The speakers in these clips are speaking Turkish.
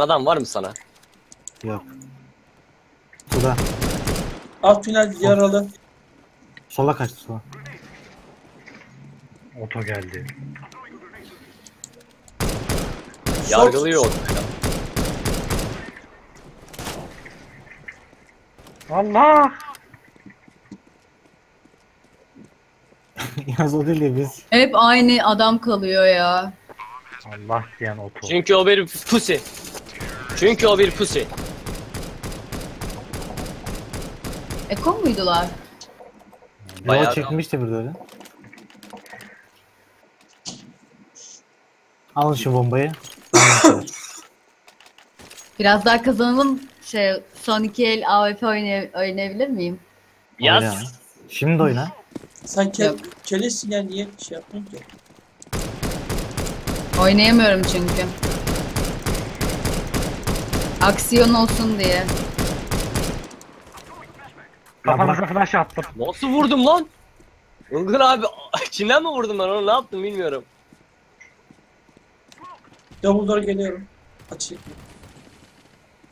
adam var mı sana? Yok. Suda. Alt tünel yaralı. Sola kaçtı sola. Oto geldi. Yargılıyor. Allah! Yalnız o değil de biz. Hep aynı adam kalıyor ya. Allah diyen oto. Çünkü o bir pussy. Çünkü o bir pussy. Eko muydular? Bayağı- çekmişti bir de öyle. Alın şu bombayı. Biraz daha kazanalım. Şey, son iki el AWP oynay oynayabilir miyim? Oyna. Yaz. Şimdi oyna. Sen ke Yok. kelesin ya niye şey yapmıyorsun ki? Oynayamıyorum çünkü. Aksiyon olsun diye. Kafanıza flash attım. Nasıl vurdum lan? Ilgın abi içinden mi vurdum ben onu ne yaptım bilmiyorum. Double door geliyorum. Açık.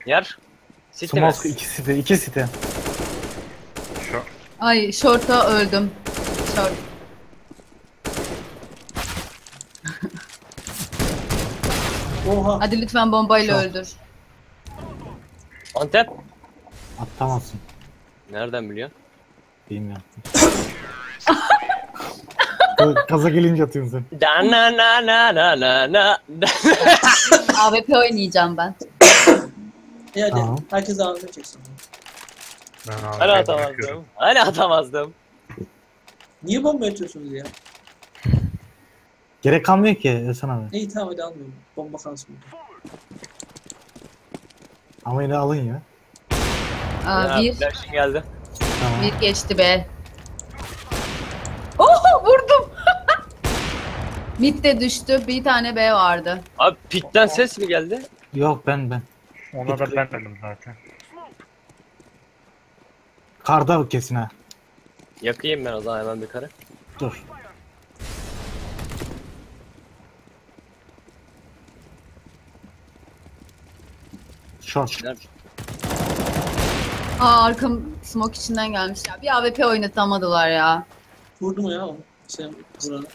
Yer. Mi? Smoke iki site. iki site. Şu Ay short'a öldüm. Short. Oha. Hadi lütfen bombayla Short. öldür. Antep. Atamazsın. Nereden biliyorsun? Bilmiyorum. Kaza gelince atıyorsun sen. Da na na na na na na. AWP oynayacağım ben. E hadi. Tamam. Herkes ağzına çeksin. ben Hani atamazdım. Hani atamazdım. Niye bomba atıyorsunuz ya? Gerek kalmıyor ki Hasan abi. İyi tamam hadi almıyorum. Bomba kalsın. Ama yine alın ya. Aa, Ya, bir, flash'ın geldi. Tamam. bir geçti be. Oho vurdum. Mid de düştü. Bir tane B vardı. Abi pitten ses mi geldi? Yok ben ben. Ona da ben dedim zaten. Karda kesin ha. Yakayım ben o zaman hemen bir kare. Dur. Short. Nerede? Aa arkam smoke içinden gelmiş ya. Bir AWP oynatamadılar ya. Vurdu mu ya o? Sen buranı.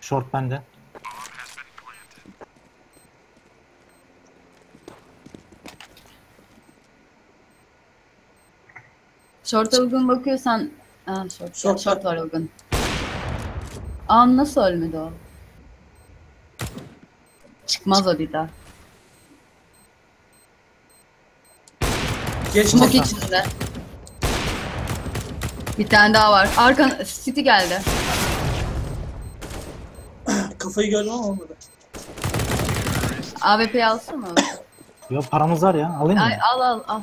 Short bende. Short'a uygun bakıyorsan... Aa, short, Short short, var uygun. Aa nasıl ölmedi o? Çıkmaz o bir daha. Geç Smoke içinde. Bir tane daha var. Arkan City geldi. Kafayı gördüm ama olmadı. AWP'yi alsana. Yok paramız var ya. Alayım mı? Ay, al al al.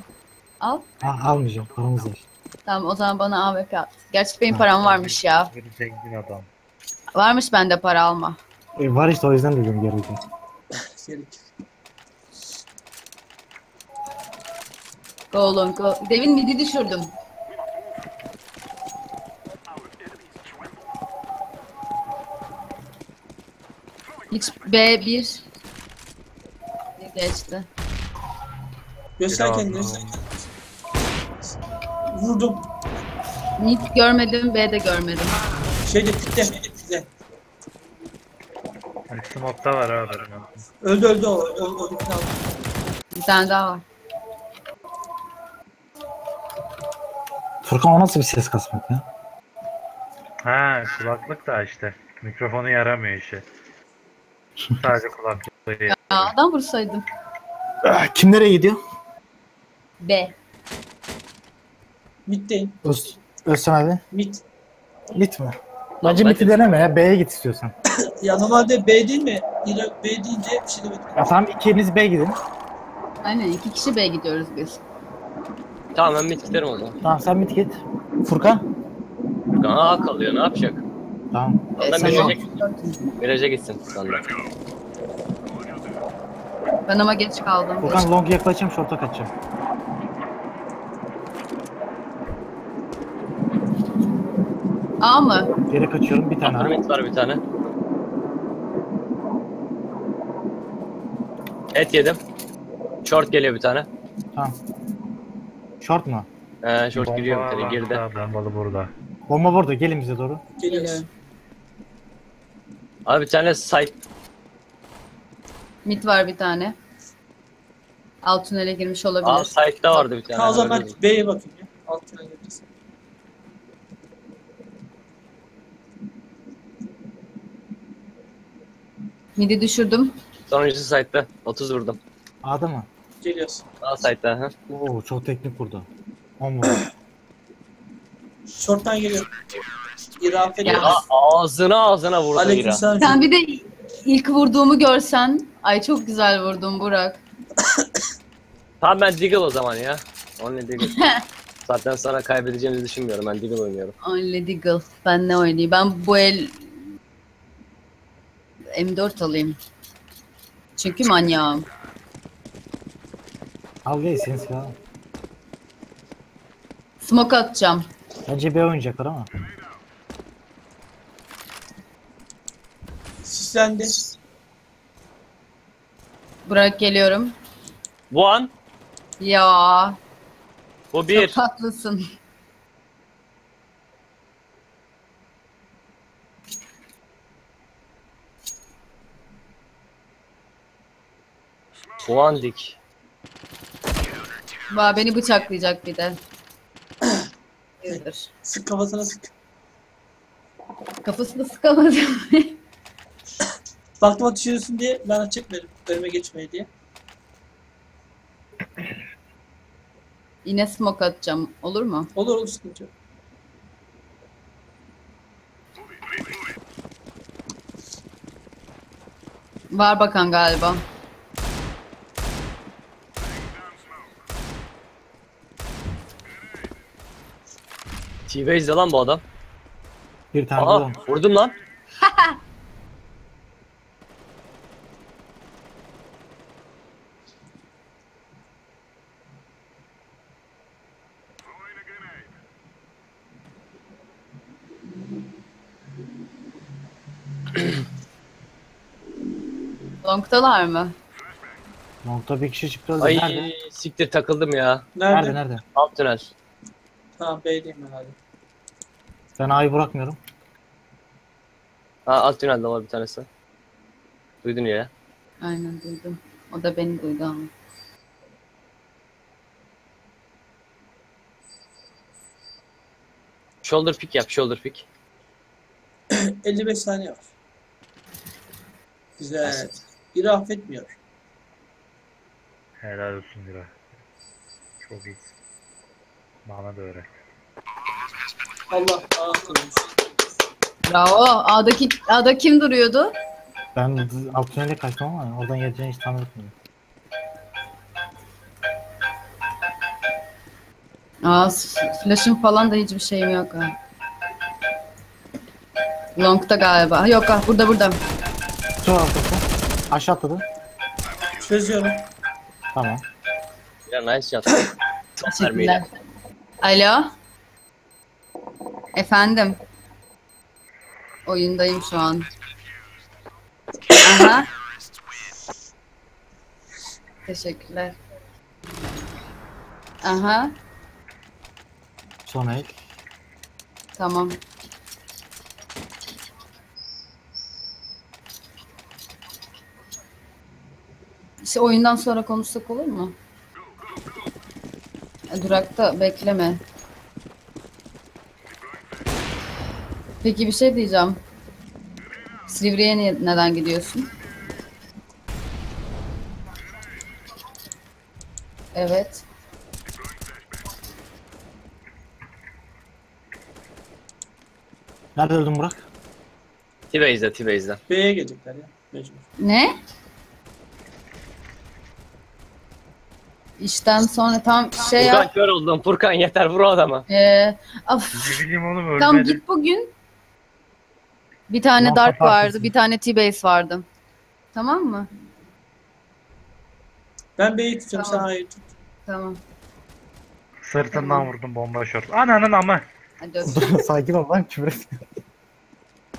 Al. Ha, almayacağım. Paramız var. Tamam o zaman bana AWP at. Gerçi benim param varmış ya. Bir zengin adam. Varmış bende para alma. E, var işte o yüzden dedim gerek. Gerek. Go long go. Devin midi düşürdüm. Hiç B1 bir geçti. Göster kendini. Vurdum. Mid görmedim, B de görmedim. Şeyde pitte. Pitte. Hani smoke'ta var abi. Öldü öldü o. O, o dipini aldı. Bir tane daha var. Furkan o nasıl bir ses kasmak ya? Ha kulaklık da işte. Mikrofonu yaramıyor işe. Sadece kulaklığı Ya adam vursaydım. Ah, Kim nereye gidiyor? B. Middeyim. Öz, Özcan abi. Mid. Git mi? Bence ben miti deneme ya. B'ye git istiyorsan. Ya normalde B değil mi? Yine B deyince bir şey demedim. Ya tamam ikiniz B gidin. Aynen iki kişi B gidiyoruz biz. Tamam ben mid giderim o zaman. Tamam sen miti git. Furkan. Aa kalıyor ne yapacak? Tamam. Ondan E, sen viraja, viraja gitsin senden. Ben ama geç kaldım. Furkan long yaklaşacağım short'a kaçacağım. A mı? Geri kaçıyorum bir tane. Upper mid var bir tane. Et yedim. Short geliyor bir tane. Tamam. Short mu? Ee, short Bomba giriyor bir tane girdi. daha Bombalı burada. Bomba burada gelin bize doğru. Geliyoruz. Geliyorum. Abi bir tane site. Mid var bir tane. Alt tünele girmiş Aa olabilir. site'da vardı bir tane. Ha, o zaman B'ye bakayım ya. Altına geliriz. Mid'i düşürdüm. Sonuncusu site'da. 30 vurdum. A'da mı? Geliyoruz. Aa site'da. Ha. Oo çok teknik burada. 10 vurdu. Short'tan geliyor. İrafet Ya. Aa, ağzına ağzına vurdu İra. Aleykümselam. Sen bir de ilk vurduğumu görsen. Ay çok güzel vurdun Burak. Tamam ben Deagle o zaman ya. Only Deagle. Zaten sonra kaybedeceğimizi düşünmüyorum. Ben Deagle oynuyorum. Only Deagle. Ben ne oynayayım? Ben bu el M4 alayım. Çünkü manyağım. Al gel senin silahı. Smoke atacağım. Bence B oynayacaklar ama. Sislendi. Burak geliyorum. One. Ya Bu bir. çok tatlısın. One dik. Va beni bıçaklayacak bir de. Hayırdır. Sık kafasına sık. Kafasını sıkamadım. Baktım atışıyorsun diye ben açık verim. Önüme geçmeye diye. Yine smoke atacağım. Olur mu? Olur olur sıkıntı yok. Var bakan galiba. T-Base'de lan bu adam. Bir tane Aha vurdum. vurdum lan. Long'talar mı? Nokta bir kişi çıktı. Ay Nerede? siktir takıldım ya. Nerede? Nerede nerede? Alt tünel. Tamam B'deyim ben hadi. Ben A'yı bırakmıyorum. Ha alt tünelde var bir tanesi. Duydun ya. Aynen duydum. O da beni duydu ama. Shoulder pick yap shoulder pick. 55 saniye var. Güzel. Biri affetmiyor. Helal olsun Mira. Çok iyi. Bana da öğret. Allah ağır kılmış. Bravo. A'daki, A'da kim duruyordu? Ben d- alt tünele kaçtım ama oradan geleceğini hiç tahmin etmedim. Aa, flash'ım falan da hiçbir şeyim yok ha. Long'da galiba. Yok ha burada burada. Şu arkası. Aşağı atladı. Çözüyorum. Tamam. Ya nice mermiyle. Teşekkürler. Alo. Efendim. Oyundayım şu an. Aha. Teşekkürler. Aha. Son el. Tamam. İşte oyundan sonra konuşsak olur mu? Durakta bekleme. Peki bir şey diyeceğim. Silivri'ye niye- neden gidiyorsun? Evet. Nerede öldün Burak? T-Base'de T-Base'de. B'ye gelecekler ya. Mecbur. Ne? İşten sonra tam şey Furkan yap. kör oldum. Furkan yeter vur o adamı. Ee, of, Ne bileyim oğlum ölmedi. tam git bugün. Bir tane Dark kaparsın. vardı, bir tane T-Base vardı. Tamam mı? Ben B'yi tutuyorum sen Tamam. A'yı tut. Tamam. Sırtından vurdum bomba şort. Ananın ama. Hadi öptüm. Sakin ol lan küfür et.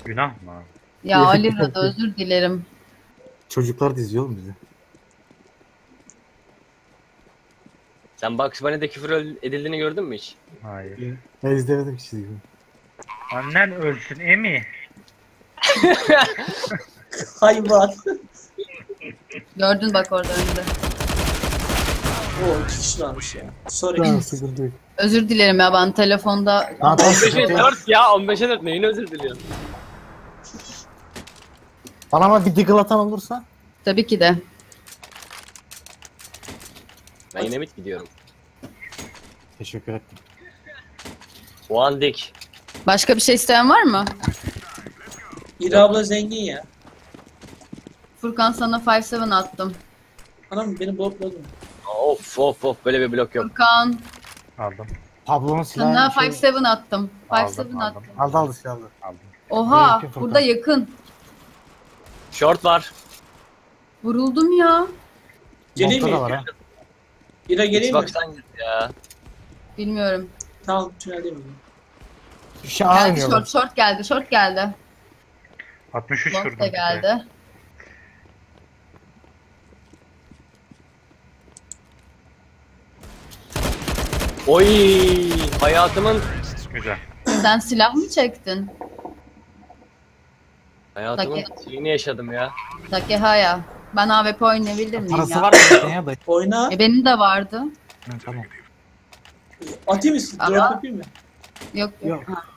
Günah mı ya Ali Rıza özür dilerim. Çocuklar diziyor oğlum bizi. Sen Bugs Bunny'de küfür edildiğini gördün mü hiç? Hayır. Ben izlemedim çizgi. Annen ölsün Emi. Hayvan. Gördün bak orada önünde. Oo iki kişi varmış ya. Sorry. Tamam sıkıntı yok. Özür dilerim ya ben telefonda sıkıntı 15'e yok. 4 ya 15'e 4 neyini özür diliyorsun? Bana ama bir deagle atan olursa. tabii ki de. Ben yine mid gidiyorum. Teşekkür ettim. One dick. Başka bir şey isteyen var mı? İra abla zengin ya. Furkan sana 5-7 attım. Anam beni blokladın. Of of of böyle bir blok yok. Furkan Aldım. Pablo'nun sana silahı. Şey... 5-7 attım. 5-7 Aldım, attım. aldım. Aldı aldı silahı aldı. Aldım. Oha Yakın Furkan. burada yakın. Short var. Vuruldum ya. Geleyim Nokta mi? var ha. İra geleyim mi? Xbox'tan git ya. Bilmiyorum. Tamam tüneldeyim? Bir şey Geldi aynı short, short geldi, short geldi. 63 Long vurdum. da geldi. Oy hayatımın Güzel. Sen silah mı çektin? hayatımın şeyini yaşadım ya. Takehaya. Ben AWP oynayabilir miyim Parası ya? var mı ya? Oyna. E, benim de vardı. Hı, tamam. Atayım mı? Ama- Drop yapayım mı? Yok yok. Yok.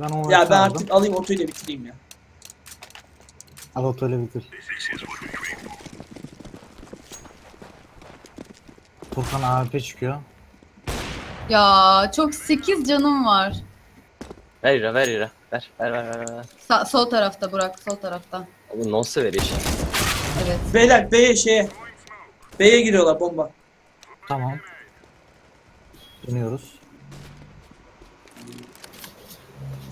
Ben onu Ya ben aldım. artık alayım otoyla bitireyim ya. Otele bitir. Furkan AWP çıkıyor. Ya çok 8 canım var. Ver İra ver İra. Ver ver ver ver. ver. Sa- sol tarafta Burak, sol tarafta. Oğlum nasıl veriyor şimdi? Evet. Beyler B'ye şeye. B'ye giriyorlar bomba. Tamam. Dönüyoruz.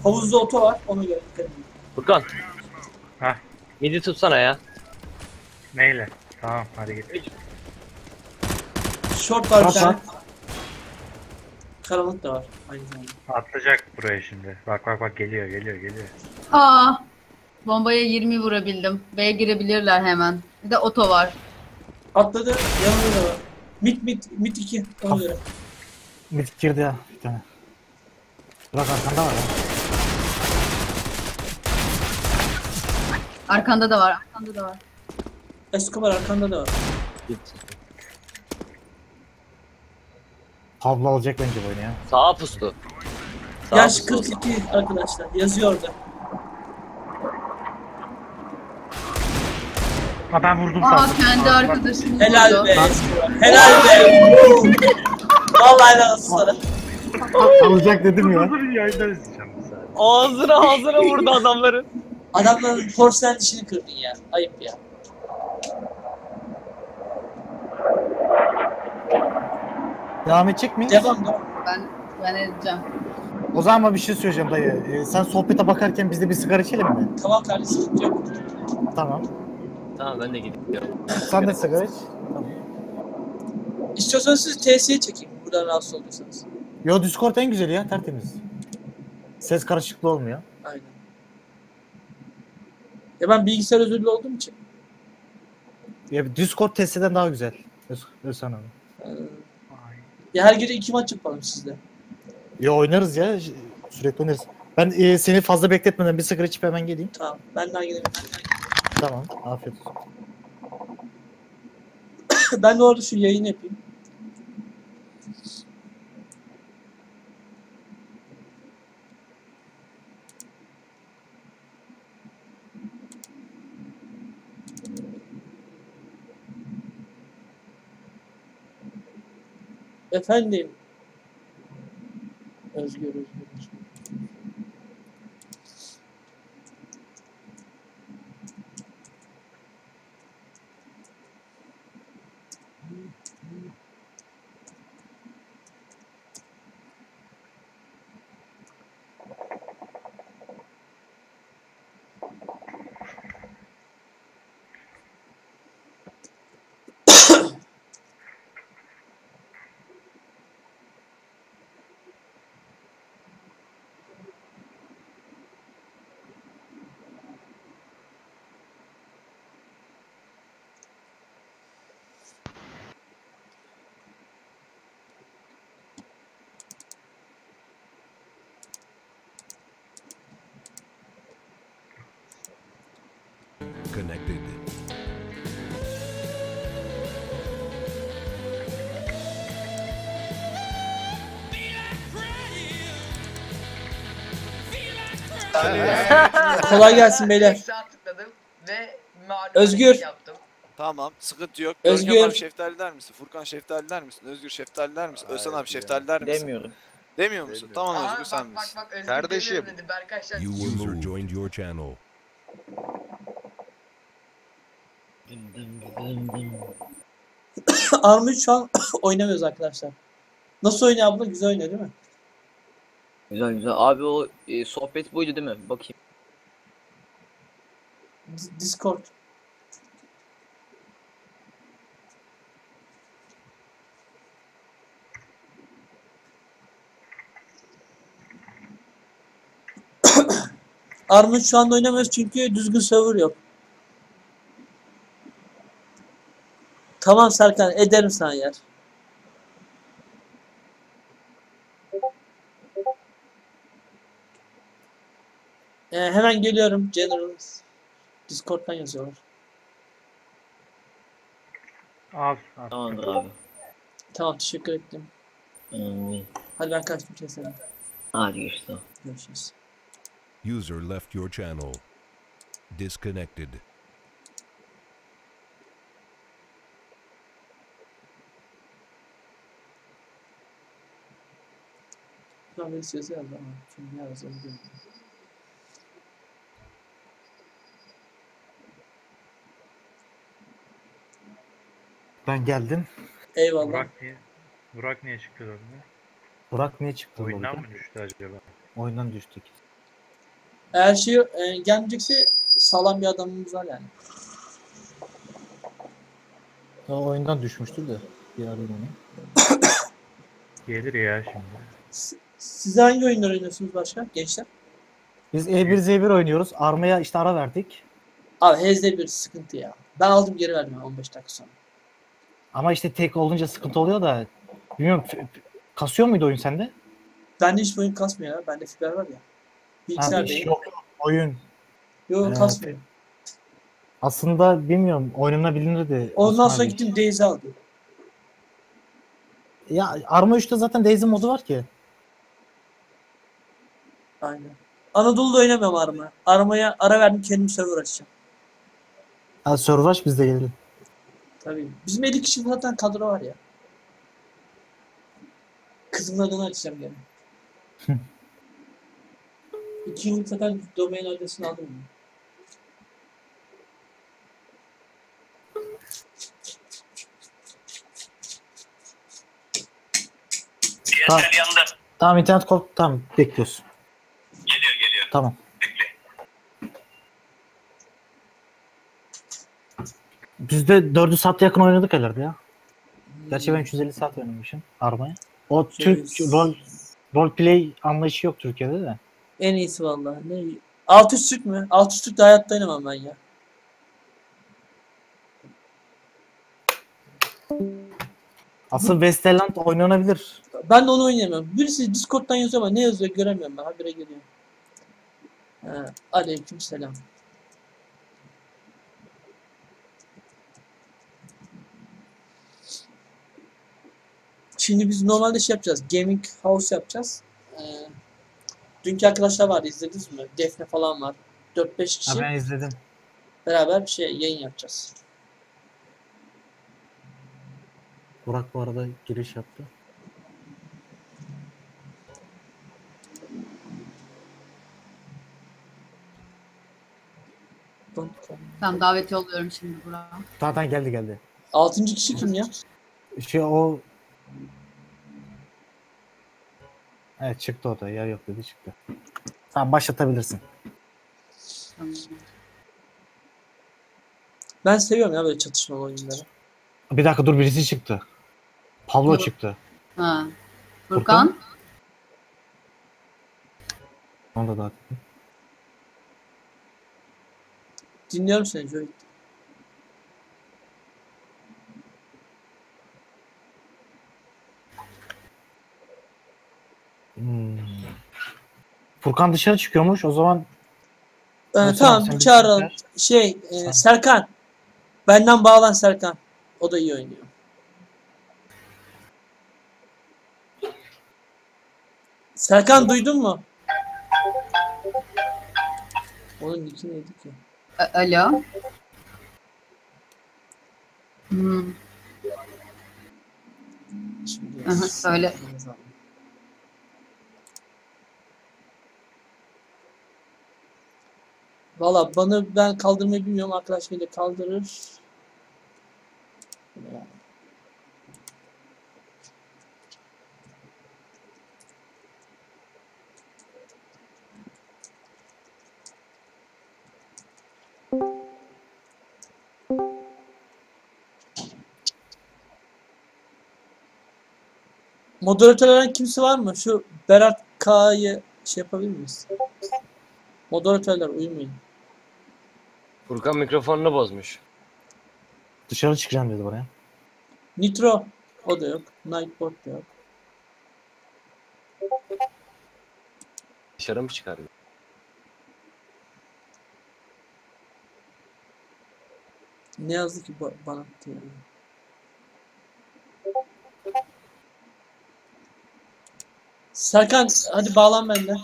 Havuzda oto var. Ona göre dikkat edin. Furkan Hah. Midi tutsana ya. Neyle? Tamam hadi git. Short var bir tane. Karanlık da var. Aynı zamanda. Atlayacak buraya şimdi. Bak bak bak geliyor geliyor geliyor. Aa! Bombaya 20 vurabildim. B'ye girebilirler hemen. Bir de oto var. Atladı. Yanında da var. Mit mit mit 2. Ona göre. Mid girdi ya bir tane. Bırak arkanda var ya. Arkanda da var, arkanda da var. Escobar arkanda da var. Git. Pablo alacak bence bu oyunu ya. Sağa pustu. Sağa Yaş pustu. 42 arkadaşlar. Yazıyor orada. Ha ben vurdum Aa sandım. kendi arkadaşını Helal vurdu. be Escobar. Helal be. Vallahi helal olsun sana. alacak dedim ya. Bunu yayında izleyeceğim bu sefer. Ağzına ağzına vurdu adamları. Adamların porselen dişini kırdın ya. Ayıp ya. Devam edecek miyiz? Devam devam. Ben ben edeceğim. O zaman ama bir şey söyleyeceğim dayı. Ee, sen sohbete bakarken biz de bir sigara içelim mi? Tamam kardeşim sıkıntı yok. Tamam. Tamam ben de gidiyorum. Sen de sigara iç. Tamam. İstiyorsanız siz TS'ye çekeyim. Buradan rahatsız oluyorsanız. Yo Discord en güzeli ya tertemiz. Ses karışıklığı olmuyor. Aynen. Ya ben bilgisayar özürlü olduğum için. Ya Discord testeden daha güzel. Öz, Özhan abi. Ay. ya her gece iki maç yapalım sizle. Ya oynarız ya. Sürekli oynarız. Ben e, seni fazla bekletmeden bir sigara içip hemen geleyim. Tamam. Ben daha gidelim. Tamam. Afiyet olsun. ben de orada şu yayını yapayım. Efendim. Özgür, özgür, Kolay gelsin beyler. Tıkladım ve Özgür. yaptım. Tamam sıkıntı yok. Özgür. Özgür. abi şeftali der misin? Furkan şeftali der misin? Özgür şeftali der misin? Özcan abi şeftali der misin? Demiyorum. Demiyor musun? Tamam Aa, Özgür sen bak misin? bak Özgür Kardeşim. demiyorum dedi. Berkay You user joined your channel. Armut şu an oynamıyoruz arkadaşlar. Nasıl oynuyor abla? Güzel oynuyor değil mi? Güzel güzel. Abi o e, sohbet buydu değil mi? Bakayım. Di- Discord. Armut şu anda oynamıyoruz çünkü düzgün server yok. Tamam Serkan ederim sana yer. Ee, hemen geliyorum General. Discord'dan yazıyorlar. Al. al. Tamamdır abi. Tamam teşekkür ettim. Hmm, Hadi ben kaçtım keselim. hadi görüşürüz. Görüşürüz. User left your channel. Disconnected. Ben bir sözü yazdım ama şimdi ne yazdığını bilmiyorum. Ben geldim. Eyvallah. Burak niye, Burak niye çıktı orada? Burak niye çıktı? Oyundan orada? mı düştü acaba? Oyundan düştük. Eğer şey e, gelmeyecekse sağlam bir adamımız var yani. O oyundan düşmüştür de. Bir arayayım onu. Gelir ya şimdi. S- Siz hangi oyunlar oynuyorsunuz başka gençler? Biz E1 Z1 oynuyoruz. Armaya işte ara verdik. Abi Hezde bir sıkıntı ya. Ben aldım geri verdim 15 dakika sonra. Ama işte tek olunca sıkıntı oluyor da. Bilmiyorum kasıyor muydu oyun sende? Bende hiç oyun kasmıyor ya. Bende fiber var ya. Bilgisayar değil. yok. Oyun. Yok Evet. kasmıyor. Aslında bilmiyorum oynanabilirdi. Ondan Osman sonra abi. gittim Daisy aldım. Ya Arma 3'te zaten Daisy modu var ki. Aynen. Anadolu'da oynamıyorum Arma. Arma'ya ara verdim kendim server açacağım. Ha Survaş bizde gelir. Tabii. Bizim 50 kişi zaten kadro var ya. Kızımın adını açacağım gene. İki yıllık zaten domain adresini aldım. ben. Tamam. Tamam internet kop tamam bekliyorsun. Geliyor geliyor. Tamam. Biz de 4 saat yakın oynadık herhalde ya. Gerçi ben 350 saat oynamışım Arma'ya. O Türk Şey- rol rol play anlayışı yok Türkiye'de de. En iyisi vallahi. Ne? Alt üst Türk mü? Alt üst Türk de hayatta oynamam ben ya. Asıl Westerland oynanabilir. Ben de onu oynayamıyorum. Birisi Discord'dan yazıyor ama ne yazıyor göremiyorum ben. Habire geliyor. Ha, aleyküm selam. Şimdi biz normalde şey yapacağız. Gaming house yapacağız. Ee, dünkü arkadaşlar var izlediniz mi? Defne falan var. 4-5 kişi Ha, ben izledim. beraber bir şey yayın yapacağız. Burak bu arada giriş yaptı. Tamam davet yolluyorum şimdi Burak'a. Zaten geldi geldi. Altıncı kişi kim ya? Şey o Evet çıktı o da. Yer yok dedi çıktı. Tamam başlatabilirsin. Ben seviyorum ya böyle çatışmalı oyunları. Bir dakika dur birisi çıktı. Pablo Yok. çıktı. Ha. Furkan? Furkan? Onu da dağıttım. Dinliyorum seni Joey. Hmm. Furkan dışarı çıkıyormuş. O zaman Ee, Özcan tamam bir çağıralım. Şey e, Ha. Serkan. Benden bağlan Serkan. O da iyi oynuyor. Serkan duydun mu? Onun nicki neydi ki? A- Alo. Hmm. Şimdi Aha, söyle. Valla bana ben kaldırmayı bilmiyorum. Arkadaş beni kaldırır. Moderatörlerden kimse var mı? Şu Berat K'yı şey yapabilir miyiz? Moderatörler uyumayın. Furkan mikrofonunu bozmuş. Dışarı çıkacağım dedi buraya. Nitro o da yok. Nightbot da yok. Dışarı mı çıkarıyor? Ne yazdı ki ba- bana diye. Serkan hadi bağlan benimle.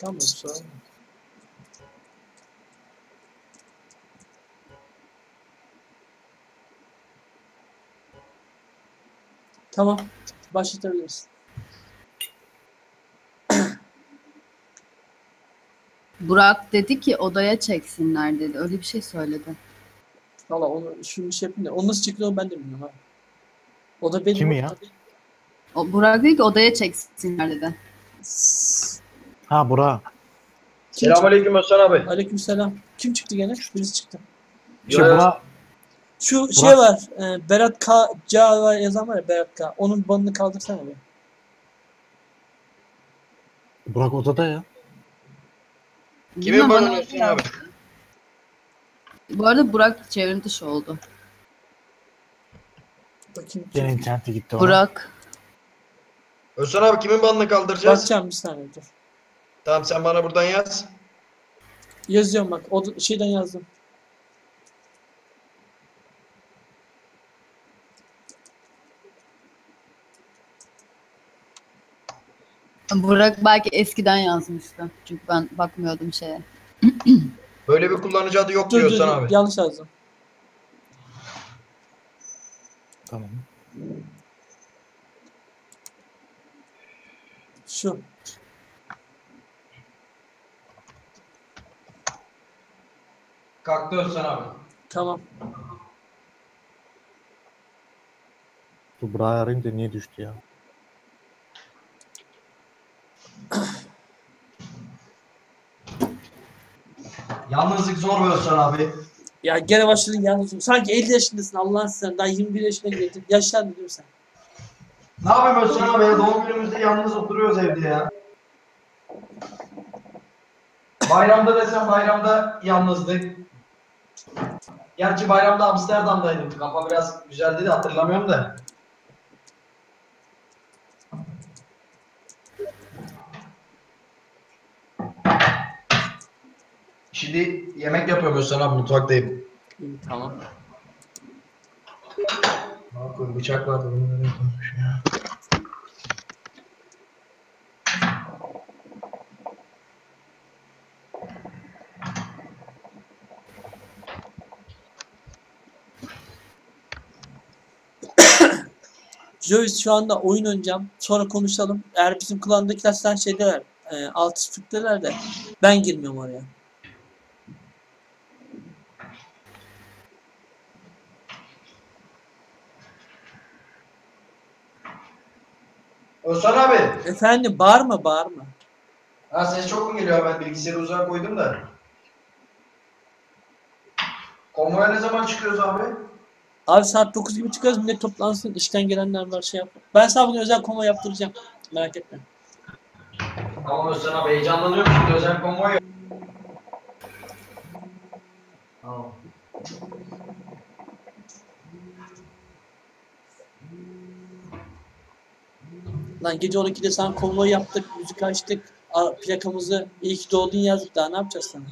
Sonra mı? Tamam. Başlatabiliriz. Burak dedi ki odaya çeksinler dedi. Öyle bir şey söyledi. Valla onu şu bir şey yapayım da. O nasıl çıkıyor ben de bilmiyorum ha. O da benim. Kimi ya? O, Burak dedi ki odaya çeksinler dedi. Ha Burak. Selamünaleyküm Özcan abi. Aleykümselam. Kim çıktı gene? Birisi çıktı. Şey Burak Şu şey var. E, Berat K. Ca var yazan var ya Berat K. Onun banını kaldırsana be. Burak odada ya. Kimin Bilmem, bana abi? Bu arada Burak çevrim dışı oldu. Bakayım. Gene internete gitti ona. Burak. Özcan abi kimin bandını kaldıracağız? Bakacağım bir saniye dur. Tamam sen bana buradan yaz. Yazıyorum bak. O şeyden yazdım. Burak belki eskiden yazmıştı. Çünkü ben bakmıyordum şeye. Böyle bir kullanıcı adı yok Dur diyor dur, Özcan dur. abi. Yanlış yazdım. Tamam. Şu. Kalktı Özcan abi. Tamam. Burak'ı arayayım da niye düştü ya. Yalnızlık zor be Özcan abi. Ya gene başladın yalnız. Sanki 50 yaşındasın Allah'ın sen. Daha 21 yaşına girdin. Yaşlandın değil mi sen? Ne yapayım Özcan abi ya? Doğum günümüzde yalnız oturuyoruz evde ya. Bayramda desem bayramda yalnızdık. Gerçi bayramda Amsterdam'daydım. Kafa biraz güzeldi de hatırlamıyorum da. Şimdi yemek yapıyorum Özcan abi mutfaktayım. İyi, tamam. Ne bıçak vardı bunu nereye koymuşum ya. Joyce şu anda oyun oynayacağım. Sonra konuşalım. Eğer bizim klandakiler sen şeydeler. E, alt üstlükteler de ben girmiyorum oraya. Özcan abi. Efendim bağırma bağırma. Ha ses çok mu geliyor? Ben bilgisayarı uzağa koydum da. Konvoya ne zaman çıkıyoruz abi? Abi saat 9 gibi çıkarız millet toplansın. İşten gelenler var şey yap. Ben sana bugün özel koma yaptıracağım. Merak etme. Tamam Özcan abi heyecanlanıyorum şimdi özel konvoy. Tamam. Lan gece 12'de sana konvoy yaptık, müzik açtık. Plakamızı iyi ki doğdun yazdık daha ne yapacağız sana?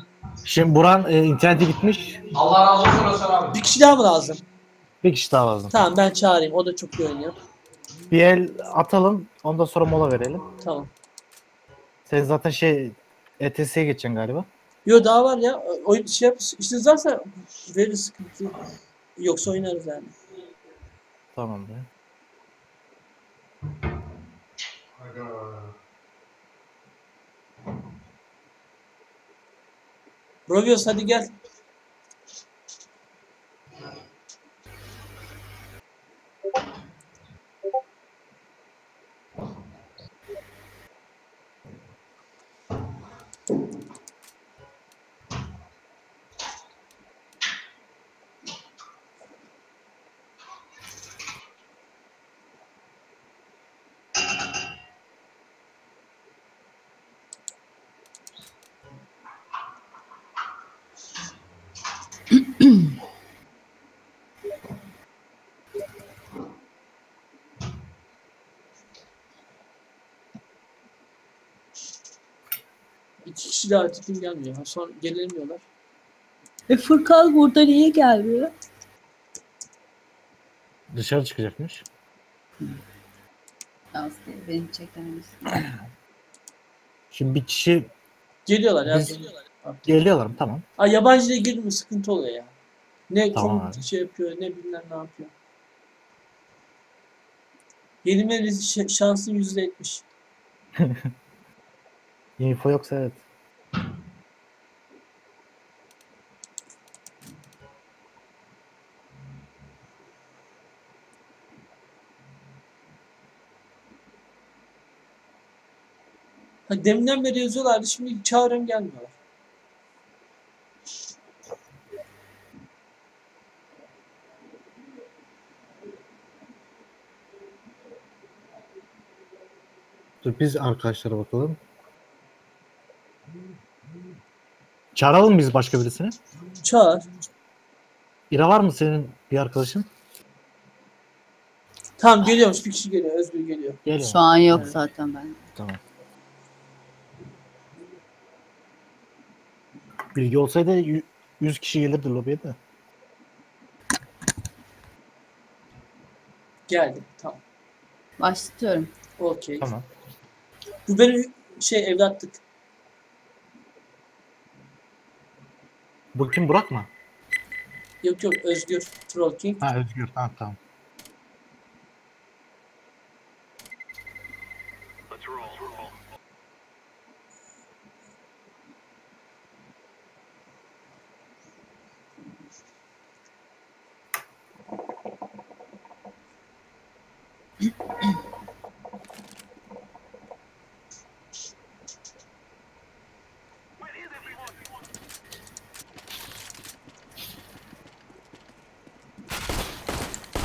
Şimdi Buran e, interneti gitmiş. Allah razı olsun Özcan abi. Bir kişi daha mı lazım? Bir kişi daha lazım. Tamam ben çağırayım. O da çok iyi oynuyor. Bir el atalım. Ondan sonra mola verelim. Tamam. Sen zaten şey ETS'ye geçeceksin galiba. Yo daha var ya. Oyun şey yap, işiniz varsa veririz sıkıntı. yok. Yoksa oynarız yani. Tamam be. Brovios hadi gel. İki kişi daha tikim gelmiyor. Ha, Sonra gelemiyorlar. E Furkan burada niye gelmiyor? Dışarı çıkacakmış. Değil, beni çekememiş. Şimdi bir kişi Geliyorlar ya. Biz- geliyorlar. geliyorlar mı? Tamam. Ay yabancı dil girdi mi sıkıntı oluyor ya. Ne Tamam komut abi. şey yapıyor ne bilmem ne yapıyor. Yenilme risk şansın yüzde yetmiş. Info yoksa evet. Ha, deminden beri yazıyorlardı şimdi çağırıyorum gelmiyorlar. Dur biz arkadaşlara bakalım. Çağıralım biz başka birisini? Çağır. İra var mı senin bir arkadaşın? Tamam geliyormuş bir kişi geliyor Özgür geliyor. Geliyor. Şu an yok zaten ben. Tamam. Bilgi olsaydı yü- 100 kişi gelirdi lobiye de. Geldi tamam. Başlatıyorum. Okey. Tamam. Bu benim şey evlatlık. Bu kim Burak mı? Yok yok Özgür Troll King. Ha Özgür. Tamam tamam.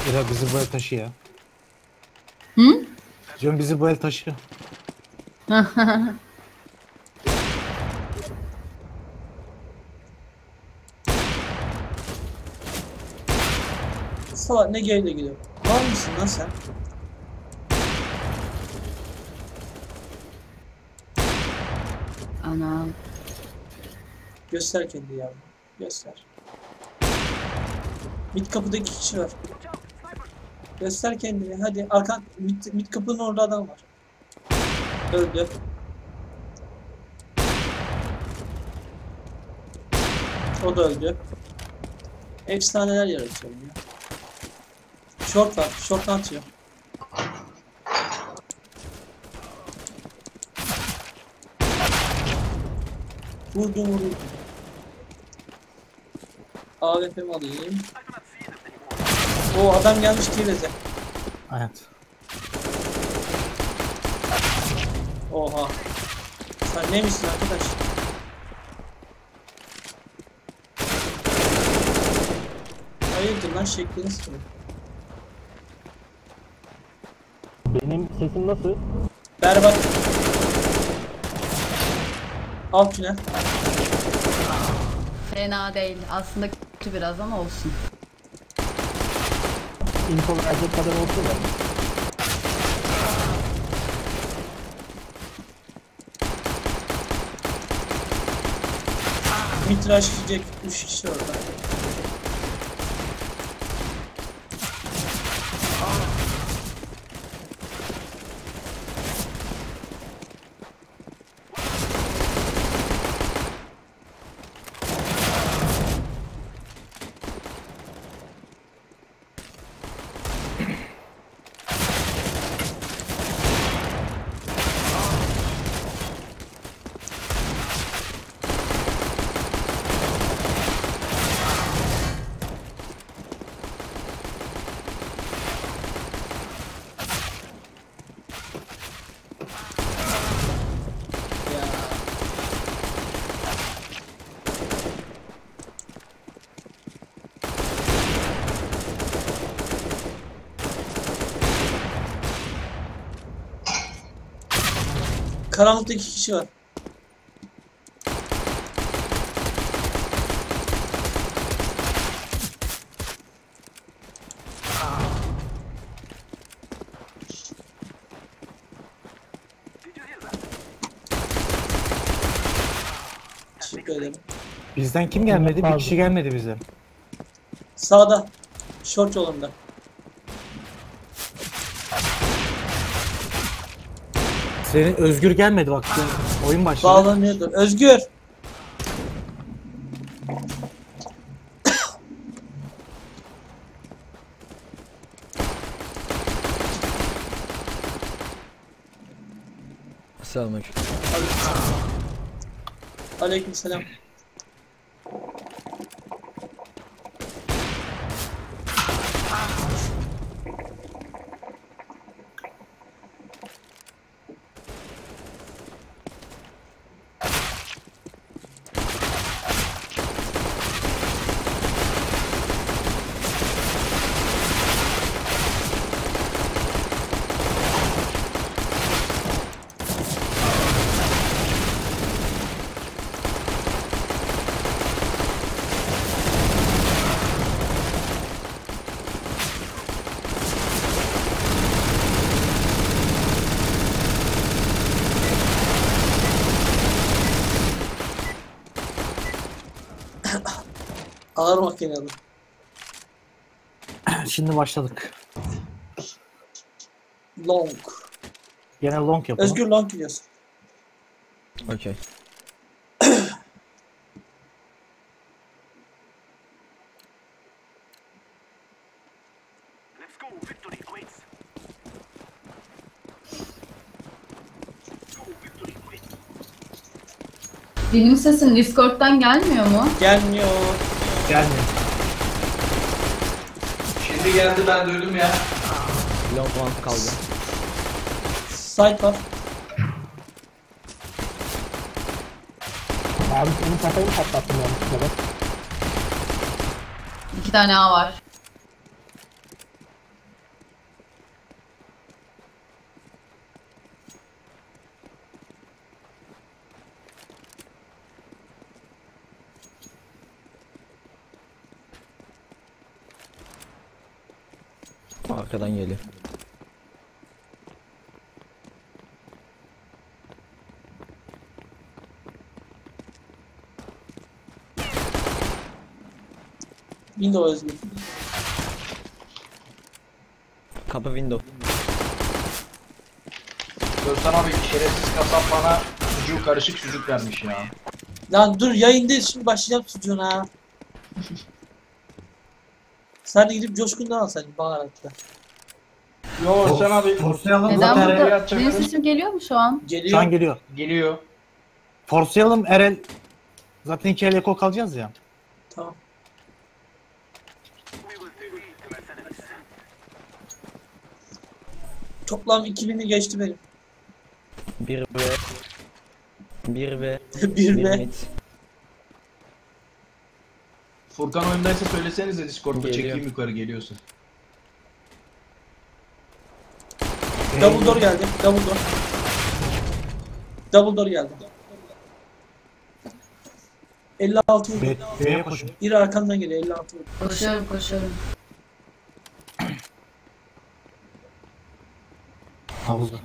İra bizi bu el taşı ya. Hı? Diyorum bizi bu el taşı. Salak ne geyle geliyor. Var mısın lan sen? Anam. Göster kendini yavrum. Göster. Mid kapıda iki kişi var. Göster kendini. Hadi arkan mid, mid kapının orada adam var. Öldü. O da öldü. Efsaneler yaratıyorum ya. Short var. Short atıyor. Vurdum vurdum. AWP'mi alayım. O adam gelmiş Kivez'e. Evet. Oha. Sen neymişsin arkadaş? Hayırdır lan şekliniz mi? Benim sesim nasıl? Berbat. Alt tünel. Fena değil. Aslında kötü biraz ama olsun. Info verecek kadar olsa da. Mitraş yiyecek 3 kişi orada. Ya. Karanlıkta iki kişi var. Teşekkür ederim. Bizden kim gelmedi? Bir kişi gelmedi bizden. Sağda. Short yolunda. Senin Özgür gelmedi bak. Oyun başladı. Bağlanıyordu. Özgür. Selamünaleyküm. Aleykümselam. Ağır makinalı. Şimdi başladık. Long. Yine long yapalım. Özgür long gidiyorsun. Okey. Benim sesim Discord'dan gelmiyor mu? Gelmiyor. Gelmiyor. Şimdi geldi ben duydum ya. Long one kaldı. Site var. Abi senin kafayı patlattım yanlışlıkla bak. İki tane A var. Arkadan geliyor. Windows Özgür. Kapı window. Görsen abi şerefsiz kasap bana sucuğu karışık sucuk vermiş ya. Lan dur yayındayız şimdi başlayacağım sucuğuna. Sen de gidip Coşkun'dan alsaydın baharatla. Yo sen abi Forsayalım Neden zaten Erel burada? Benim sesim geliyor mu şu an? Şu Geliyor. an geliyor. geliyor. Forsayalım Erel. Zaten iki el eko kalacağız ya. Tamam. Toplam 2000'i geçti benim. 1 ve 1 ve 1 1 ve. Furkan oyundaysa söylesenize Discord'da Geliyor. çekeyim yukarı geliyorsun. double door geldi. Double door. Double door geldi. 56 vurdu. B'ye koşun. Biri arkandan geliyor 56 vurdu. Koşuyorum koşuyorum. Havuzda.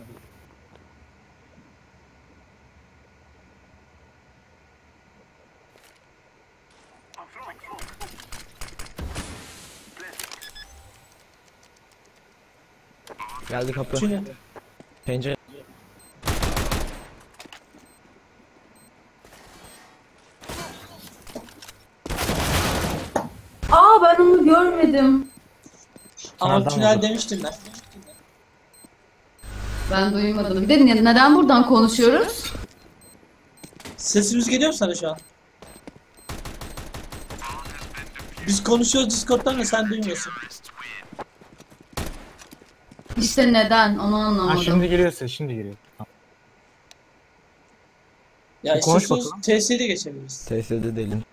Geldi kapı. Pencere. Aa ben onu görmedim. ama Nereden tünel demiştim ben. Ben duymadım. Bir de ne- neden buradan konuşuyoruz? Sesimiz geliyor mu sana şu an? Biz konuşuyoruz Discord'dan da sen duymuyorsun. İşte neden onu Ha, anlamadım. şimdi geliyor ses şimdi. Tamam. Ya Bir konuş istiyorsanız bakalım. TS'de geçebiliriz. TS'de değilim.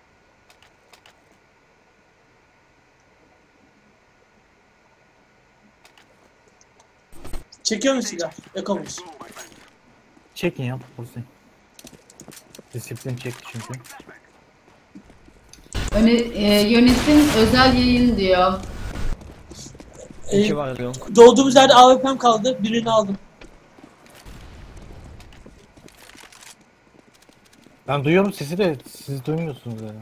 Çekiyor musun silah? Ekomuş. Çekin ya. Olsun. Disiplin çekti çünkü. Öne, e, yönetim özel yayın diyor. Ee, var diyorum. doğduğumuz yerde AWP'm kaldı. Birini aldım. Ben duyuyorum sesi de siz duymuyorsunuz yani.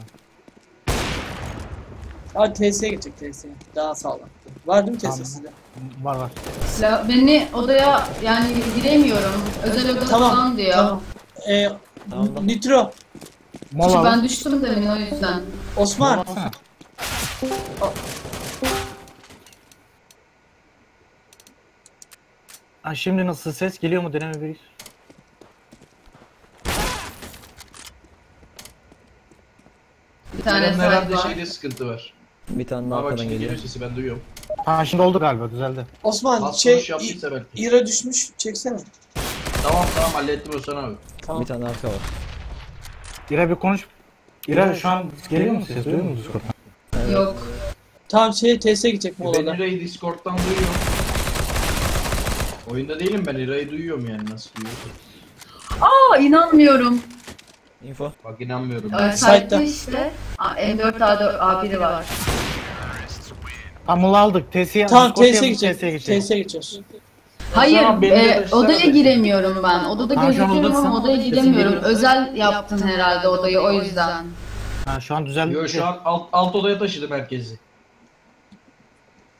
Hadi TS'ye geçecek TS'ye. Daha sağlam. Var değil mi TS Tamam. sizde? Var var. Silah- Beni odaya yani giremiyorum. Özel oda Tamam, falan diyor. tamam. Ee, Tamam. Nitro. Çünkü ben düştüm demin o yüzden. Osman. Baksana. Ha, şimdi nasıl ses geliyor mu deneme bir. Bir tane Benim side herhalde var. şeyde sıkıntı var. Bir tane daha bak arkadan şimdi geliyor. geliyor sesi ben duyuyorum. Ha şimdi oldu galiba düzeldi. Osman Az şey konuş yaptıysa belki. İra düşmüş. Çeksene. Tamam tamam hallettim Özcan abi. Tamam. Bir tane arka var. İra bir konuş. İra şu an geliyor mu ses? Duyuyor musun Discord'dan? Yok. Tamam şey TS'ye gidecek Ben molada. İra'yı Discord'dan duyuyorum. Oyunda değilim ben İra'yı duyuyorum yani nasıl duyuyorsun? Aa inanmıyorum. Info. Bak inanmıyorum. Ee, Site'da. İşte. Aa, M4 A4 A1'i var. Ha mola aldık. TS'ye Tamam Discord'a TS'ye gidecek. TS'ye geçelim. TS'ye geçiyoruz. Hayır, Tamam, beni de e, odaya giremiyorum ben. Odada Tamam, şu an gözüküyorum ama odaya giremiyorum. Özel yaptın herhalde odayı o yüzden. Ha şu an düzeldi. Yo şu an alt, alt odaya taşıdım herkesi.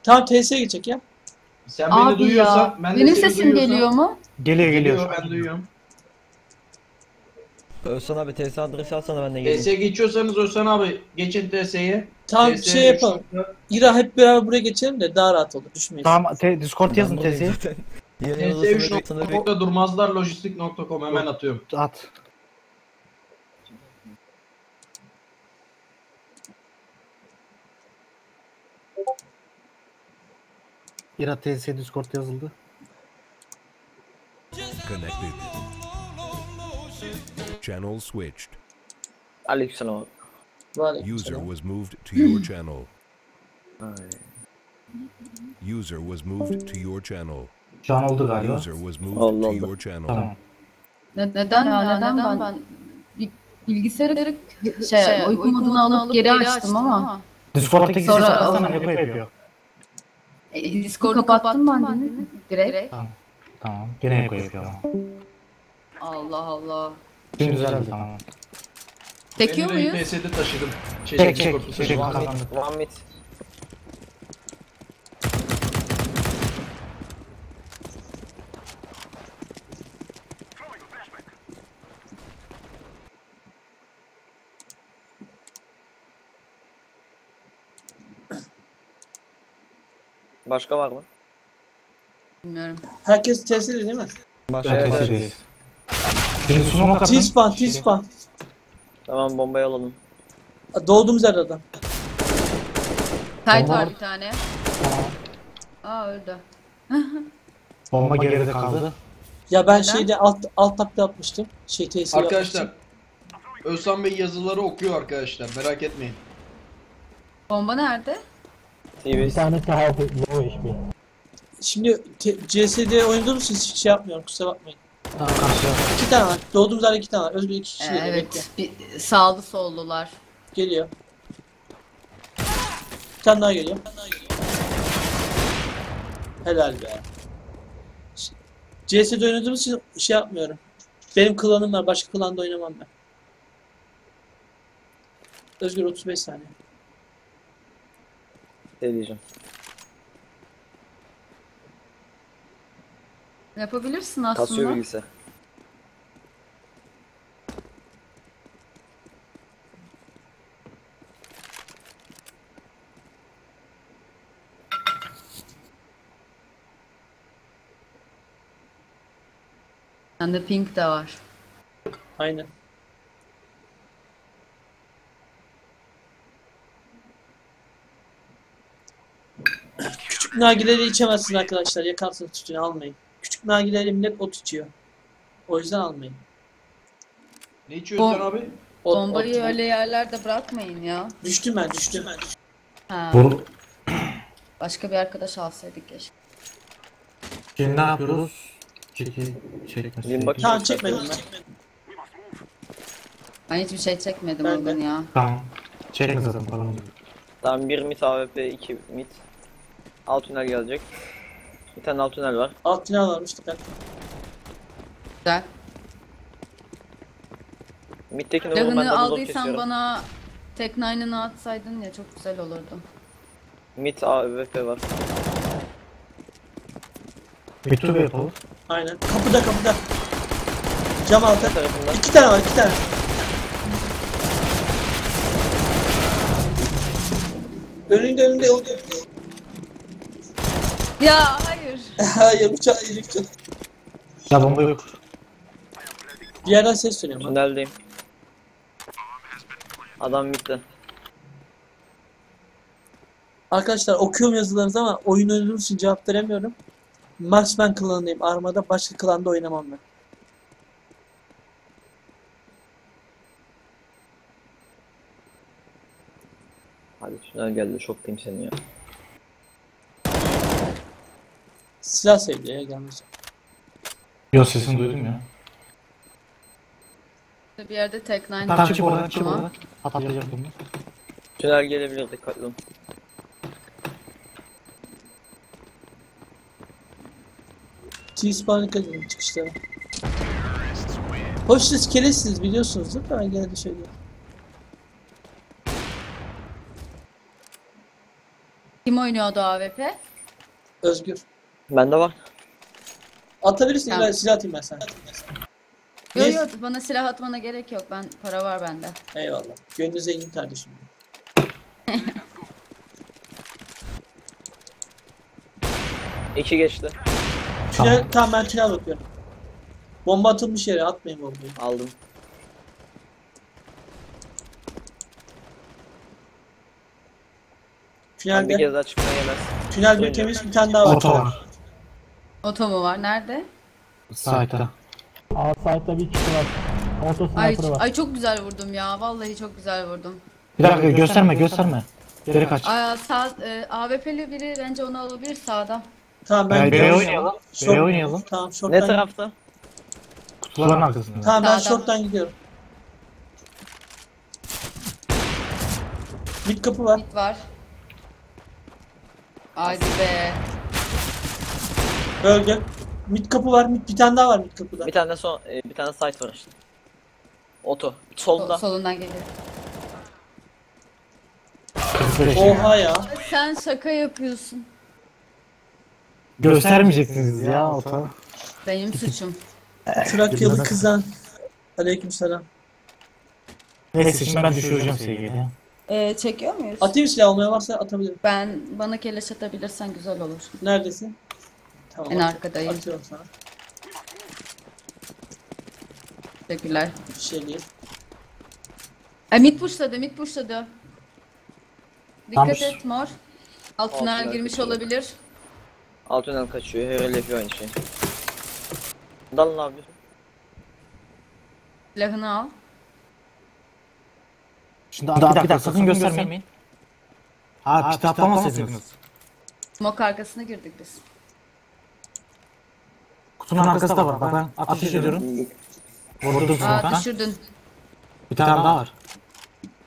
Tamam TS'ye gidecek ya. Sen beni Abi duyuyorsan ya. ben de Benim seni sesim duyuyorsam- geliyor mu? Geliyor geliyor. Geliyor ben duyuyorum. Özcan abi TS adresi alsana ben de geleyim. TS'ye geçiyorsanız Özcan abi geçin TS'ye. Tamam TS'ye şey yapalım. İra hep beraber buraya geçelim de daha rahat olur. Düşmeyiz. Tamam te, Discord yazın TS'ye. Yeni TS odasında 3 bir sana bir nokta durmazlar lojistik.com hemen atıyorum. At. İra TS Discord yazıldı. Connected. Channel switched. Aleykümselam abi. User was moved to your channel. User was moved to your channel. Şu an oldu galiba. User was moved Allah to Allah. your channel. Tamam. Ne- neden ya neden ben bir bilgisayarı şey, uyku moduna alıp geri açtım ama Discord'daki sesi Eko yapıyor. e, Discord'u kapattım ben demin direkt. Tamam. Gene Eko yapıyor ama. Allah Allah. Şimdi düzeldi tamam. Ben İra'yı muyuz? TS'de taşıdım. Şey, Çek Discord'da çek. taşıdım. Çek kazandık. One mid. Başka var mı? Bilmiyorum. Herkes TS'de değil mi? başka Evet, evet. Şimdi smoke atın. T-spawn, T-spawn. Tamam bombayı alalım. Doğduğumuz yerde adam. Tight Bomba var bir tane. Aa öldü. Bomba geride kaldı. Ya ben Neden? şeyde alt alt tapta yapmıştım. Şey TS'yi Arkadaşlar Özcan Bey yazıları okuyor arkadaşlar merak etmeyin. Bomba nerede? TV. Şimdi te- CS'de oynadığım için hiç şey yapmıyorum kusura bakmayın. Tamam karşıya. İki tane var. Doğduğumuz yerde iki tane var. Özgür iki Ee, kişi geliyor. Bekle. evet. Bir, sağlı sollular. Geliyor. Bir tane daha geliyor. Helal be. CS'de oynadığımız için şey yapmıyorum. Benim klanım var. Başka klanda oynamam ben. Özgür 35 saniye. Ne diyeceğim? Yapabilirsin Kasıyor aslında. bilgisayar. Sende pink de var. Aynen. Küçük nargileleri içemezsiniz arkadaşlar. Yakarsınız tütünü almayın. Küçük nargileleri millet ot içiyor. O yüzden almayın. Ne içiyorsun Bom- abi? Ot, Bombayı ot. öyle yerlerde bırakmayın ya. Düştüm ben düştüm. Ha, Bu başka bir arkadaş alsaydık keşke. şimdi ne yapıyoruz? Çeki çekmesi. Bir bak- Tamam çekmedim ben. Ben hiçbir şey çekmedim Ben de. gün ya. Tamam. Çekme zaten falan. Tamam bir mit AWP, iki mit. Alt tünel gelecek. Bir tane alt tünel var. Alt tünel varmış dikkat. Güzel. Mid'dekini vurun ben Lahını double door aldıysan kesiyorum. bana tek nine'ını atsaydın ya çok güzel olurdu. Mid AWP var. Bir tur yapalım. Aynen. Kapıda kapıda. Cam altı. tarafından. İki tane var iki tane. Önünde önünde yok. Ya hayır. Hayır bıçağı iyilik. Ya bomba yok. Bir yerden ses dönüyor. Tüneldeyim. Adam midde. Arkadaşlar okuyorum yazılarınızı ama oyun oynadığım için cevap veremiyorum. Marksman klanındayım. Armada başka klanda oynamam ben. Hadi tünel geldi şoktayım seni ya. Silah sevdi ya gelmiş. Yok sesini duydum ya. Bir yerde tek nine Tamam çık oradan çık oradan. Atlayacak bunu. Tünel gelebilir dikkatli olun. Dikkat edin çıkışlara. Hoş siz kelesiniz biliyorsunuz değil mi? Ben gene de söylüyorum. Kim oynuyordu AWP? Özgür. Bende var. Atabilirsin Tamam. ben silah atayım ben sana. Yok yok bana silah atmana gerek yok. Ben para var bende. Eyvallah. Gönlü zengin kardeşim. İki geçti. Tünel, tamam ben tünel bakıyorum. Bomba atılmış yere atmayın bombayı. Aldım. Ben bir Tünelde. kez daha çıkmaya yemez. Tünel bir temiz bir tane daha var. Oto var. Oto mu var? Nerede? Site'da. Ay, ay çok güzel vurdum ya. Vallahi çok güzel vurdum. Bir dakika gösterme gösterme. Geri kaç. Ay, sağ, e, AWP'li biri bence onu alabilir sağda. Tamam ben Ben B oynayalım. B Short- oynayalım. Tamam short'tan. Ne tarafta? Kutuların arkasında. Tamam ben Sağdan. short'tan gidiyorum. Mid kapı var. Mid var. Haydi be. Bölge. Mid kapı var. Mid bir tane daha var mid kapıda. Bir tane de son, e, bir tane site var işte. Oto. Sol, Solda. solundan geliyor. 45. Oha ya. Sen şaka yapıyorsun. Göstermeyeceksiniz ya oto. Benim suçum. Trakyalı kızan. Aleykümselam. Neyse şimdi ben düşüreceğim sevgili. E, çekiyor muyuz? Atayım silah olmaya varsa atabilirim. Ben bana keleş atabilirsen güzel olur. Neredesin? Tamam. En at- arkadayım. Atıyorum sana. Teşekkürler. Bir şey değil. E, mid pushladı, mid pushladı. Dikkat Tamam. et mor. Alt tünel girmiş kaçıyor. olabilir. Alt kaçıyor. Her el yapıyor aynı şey. Dalın abi. Silahını al. Şimdi dakika, bir dakika sakın göstermeyin. Ha pit atlamasaydınız. Smoke arkasına girdik biz. Kutunun arkası da var. Bak ben ateş ediyorum. Vurdum Aa smoke'tan. düşürdün. Bir tane daha var.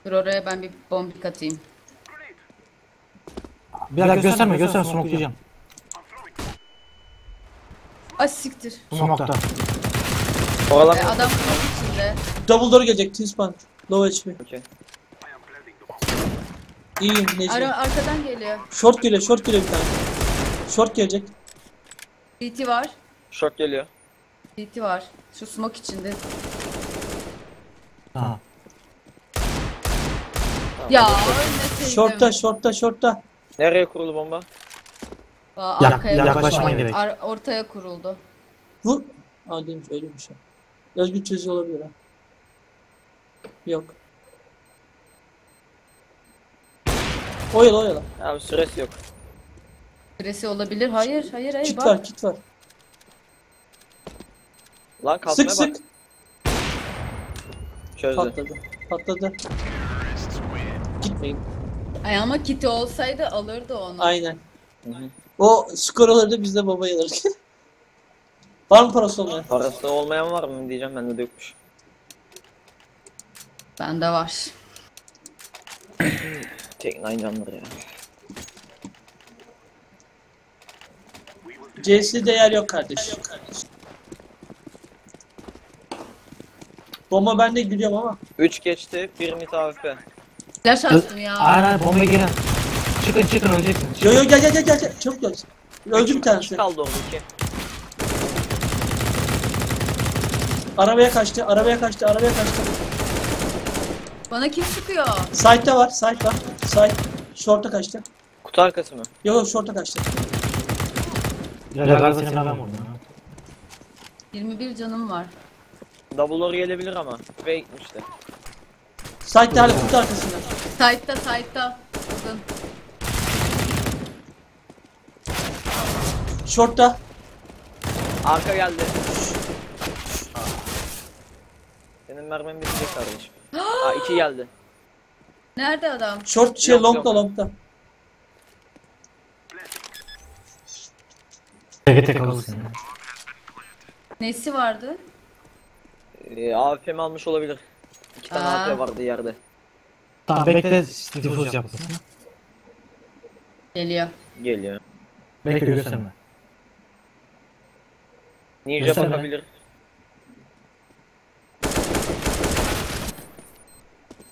Dur oraya ben bir bombik atayım. Bir dakika gösterme gösterme smoke'layacağım. Ay siktir. Smoke'ta. Oralar Ee, adam smoke içinde. Double door gelecek. T-spawn. Low HP. Okey. İyiyim Necmi. Ara, arkadan geliyor. Short geliyor. Short geliyor bir tane. Short gelecek. CT var. Şok geliyor. CT var. Şu smoke içinde. Ha. Ya ölmeseydim. Short'ta, short'ta, short'ta. Nereye kurulu bomba? Aa, arkaya yaklaşman kuruldu. gerek. Ar- ortaya kuruldu. Vur. Aa değilmiş, öyleymiş ya. Özgür çözüyor olabilir ha. Yok. Oyala oyala. Abi süresi yok. Süresi olabilir. Hayır, hayır, hayır. Kit bak. var, kit var. Lan kalkmaya Sık bak. sık. Çözdü. Patladı. Patladı. Gitmeyin. Ay ama kiti olsaydı alırdı onu. Aynen. Hı hı. O skor alırdı biz de babayı alırdık. var mı parası olmayan? Parası olmayan var mı diyeceğim ben de yokmuş. Bende var. Tek nine canları ya. CS'de değer yok kardeş. Bomba bende gülüyorum ama. 3 geçti, 1 mid AWP. Flash attım ya. Aynen aynen bombaya girin. Çıkın çıkın öleceksin. Yo yo gel gel gel gel. gel. Çabuk gel. Öldü bir tanesi. kaldı onun 2. Arabaya kaçtı, arabaya kaçtı, arabaya kaçtı. Bana kim sıkıyor? Side'da var, side var. Side. Short'a kaçtı. Kutu arkası mı? Yo yo short'a kaçtı. Gel seni ben vurdum. ya. 21 canım var. Double door gelebilir ama. Ve gitmişti. Side'da hala kutu arkasında. Side'da, side'da. Uzun. Short'ta. Arka geldi. Senin mermin bitecek kardeşim. Aa 2 geldi. Nerede adam? Short şey Yok, long'da yok. long'da. Tek tek alırsın. Nesi vardı? Ee, AWP'mi almış olabilir. 2 tane Aa. AWP vardı yerde. Tamam bekle diffuse yapmasın. Geliyor. Geliyor. Bekle gösterme. Ninja Mesela- bakabilir.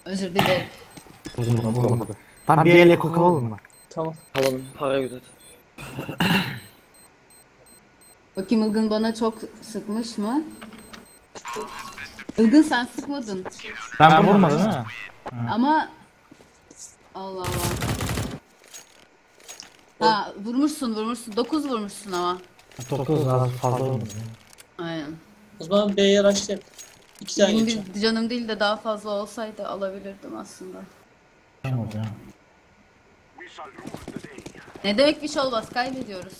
Özür dilerim. Vurdum vurdum vurdum. Tamam bir elle koku alalım mı? Tamam. Alalım. Para güzel. Bakayım Ilgın bana çok sıkmış mı? Ilgın sen sıkmadın. Ben vurmadım ha. Ama Allah Allah. Ha vurmuşsun vurmuşsun. 9 vurmuşsun ama. 9 daha fazla olmadı. Aynen. O zaman B'ye rush'layalım. İki tane. 21 canım değil de daha fazla olsaydı alabilirdim aslında. Ne oldu ya? Ne demek bir şey olmaz kaybediyoruz.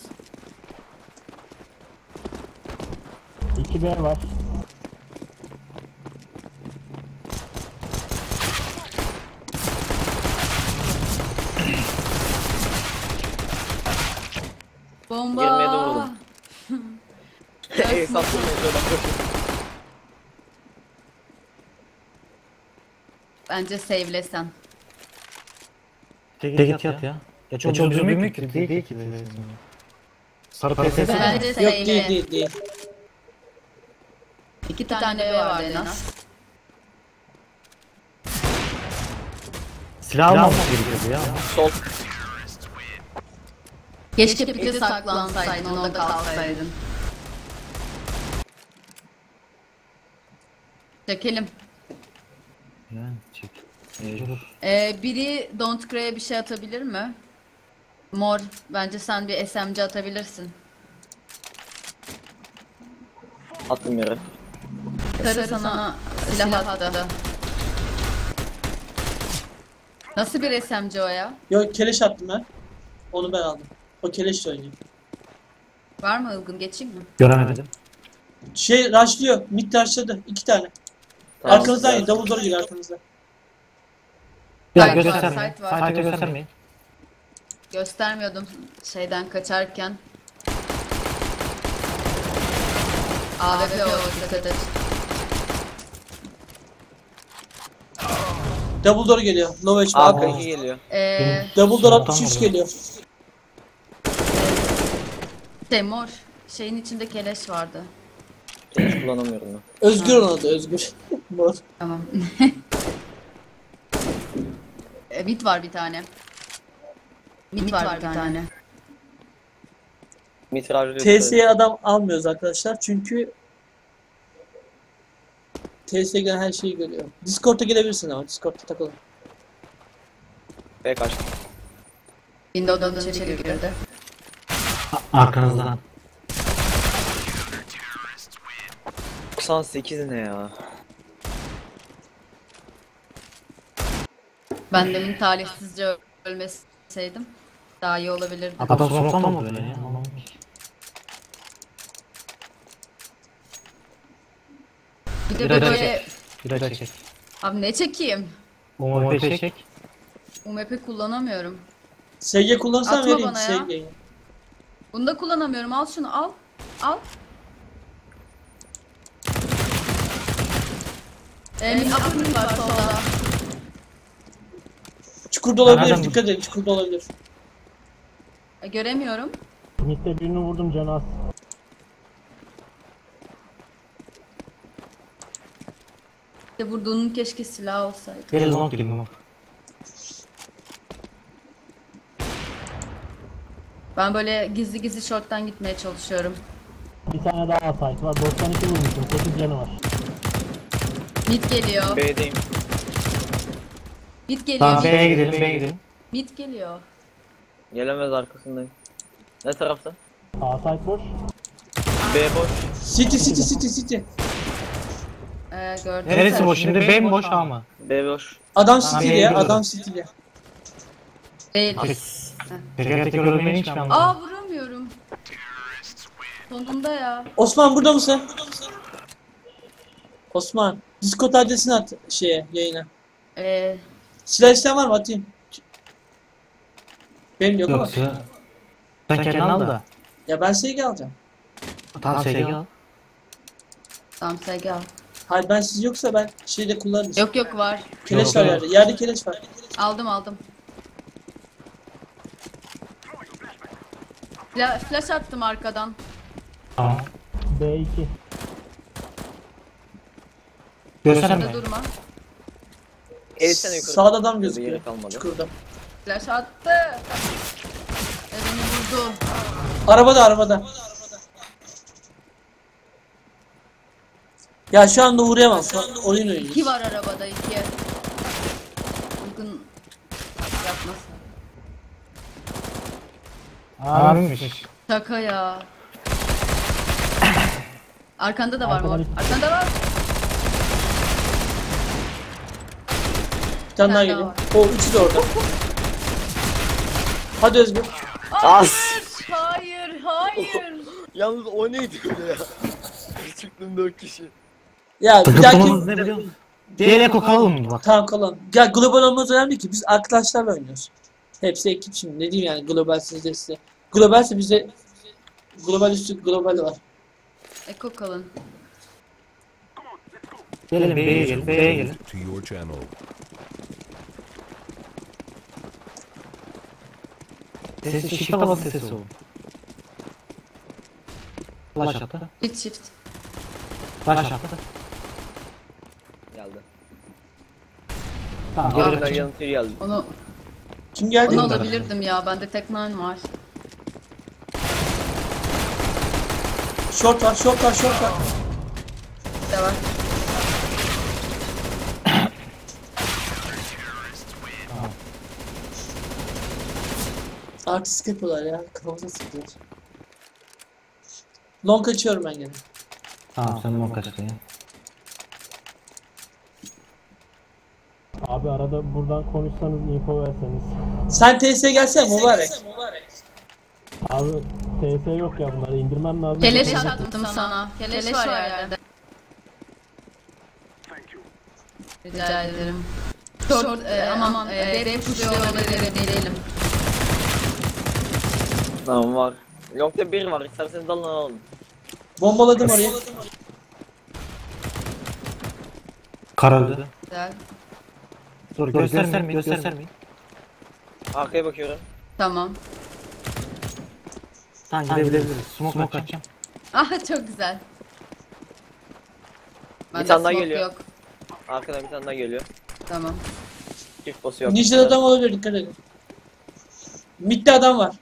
2 B var. Bomba. 27 vurdum. Ey sattım Bence save'lesen. Tek git yat ya. Ya çok çok bilmiyor ki. Değil ki. Sarı PSS? Bence Yok değil değil değil. İki tane B vardı en az. Silah almamak gerekiyordu ya. Sol. Keşke pike saklansaydın orada kalsaydın. Çekelim. Yani çek. Mecbur. Ee, biri Don't Cry'e bir şey atabilir mi? Mor, bence sen bir SMG atabilirsin. Attım yere. Karı sana silah attı. Nasıl bir SMG o ya? Yok keleş attım ben. Onu ben aldım. O oynuyor. Var mı Ilgın geçeyim mi? Göremedim. Şey rushlıyor. Mid rushladı. İki tane. Tamam. Arkanızdan yiyin. Double door geliyor arkanızda. Bir Site dakika var, göstermeyin. site var. Göstermeyin. Göstermiyordum şeyden kaçarken. AWP o dikkat et. Double door geliyor. Low HP. Arka Arka. iki geliyor. Ee, Double door Sultan 63 vurdu. geliyor. Şey mor. Şeyin içinde keleş vardı. Hiç kullanamıyorum ben. Özgür ona da Özgür. Mor. Tamam. E, Mid var bir tane. Mid, var, bir tane. Mitrajlı TS'ye adam almıyoruz arkadaşlar çünkü TS'ye gelen her şeyi görüyor. Discord'a gelebilirsin ama Discord'da takılın. B kaçtı. Windows'dan içeri girdi. Arkanızdan. 98 ne ya? Ben demin talihsizce ölmeseydim daha iyi olabilirdi. Adam smoke'tan mı böyle ya? Bir de böyle Bir çek. abi ne çekeyim? UMP çek. UMP kullanamıyorum. SG kullanırsan Atma vereyim bana ya. SG'yi. Bunu da kullanamıyorum. Al şunu al. Al. Emin upper mid var solda. Çukurda olabilir Nereden dikkat edin çukurda olabilir. E, göremiyorum. Mid'de birini vurdum canı az. Bir De vurduğunun keşke silah olsaydı. Gel long gireyim long. Ben böyle gizli gizli short'tan gitmeye çalışıyorum. Bir tane daha site var. 92 vurmuşum. 8 canı var. Mid geliyor. B'deyim. Mid geliyor. Tamam B'ye gidelim B'ye gidelim. mid geliyor. Gelemez arkasındayım. Ne tarafta? A site boş. B boş. City city city city. Ee, gördüm. Neresi boş şimdi? B mi boş A mı? B boş. Adam City'li ya adam City'li. Değil. Tekerlekte görülmeyi hiç anlamadım. Aa vuramıyorum. Sonunda ya. Osman burada mısın? Osman. Discord adresini at şeye yayına. Ee, Silah isteyen var mı atayım? Benim yok, ama. Yok sen. Sen kendini al da. Ya ben SG alacağım. Tamam şey al. tamam SG al. Hayır ben siz yoksa ben şeyde kullanırım. Yok yok var. Keleş Yok, var yok. yerde. Yerde keleş var. Aldım aldım. Fla flash attım arkadan. Tamam. B2. Görsene Burada mi? durma. Eğilsene yukarı. Sağda adam gözüküyor. yere kalmadı. Çukurda. Flash attı. Ve beni vurdu. Arabada arabada. Ya şu anda uğrayamam. Şu an oyun oynuyoruz. İki var arabada iki. Uygun yapmasın. Abimmiş. Şaka ya. Arkanda da var mor. Arkanda var. Bir tane daha geliyor. O üçü de orada. Hadi Özgür. As. Hayır, hayır. Yalnız o neydi öyle ya? Çıktım 4 kişi. Ya bir Takımımız dahaki... ne biliyor musun? Diğer kalalım mı bak? Tamam kalalım. Ya global olmaz önemli ki. Biz arkadaşlarla oynuyoruz. Hepsi ekip şimdi. Ne diyeyim yani global sizde size. Globalse bizde global üstü global var. Eko kalın. Gelin B'ye gelin B'ye gelin. To your channel. Sesi shift'e bas sesi olun. Flash attı. Shift shift. Flash attı. Geldi. Tamam geri geldi. Onu, Kim geldi? onu alabilirdim ya. Bende tek nine var. Short var, short var, short var. De var. Artistik yapıyorlar ya. Kafamıza sıkıyorlar. Long açıyorum ben gene. Tamam sen long kaçtın ya. Abi arada buradan konuşsanız info verseniz. Sen TS'ye gelsene mübarek. Abi TS yok ya bunları indirmem lazım. Keleş attım sana. Keleş, var yerde. Rica ederim. Short, e, aman e, B pushluyor olabilir değilim. Tamam var. Yok da bir var. İsterseniz dalın alalım. Bombaladım orayı. Kar öldü. Güzel. Dur göstermeyin göstermeyin. Arkaya bakıyorum. Tamam. Tamam gidebiliriz. Smoke atacağım. Ah çok güzel. Bir Bende tane daha smoke geliyor. Yok. Arkadan bir tane daha geliyor. Tamam. Çift basıyor. Ninja adam olabilir dikkat edin. Mid'de adam var.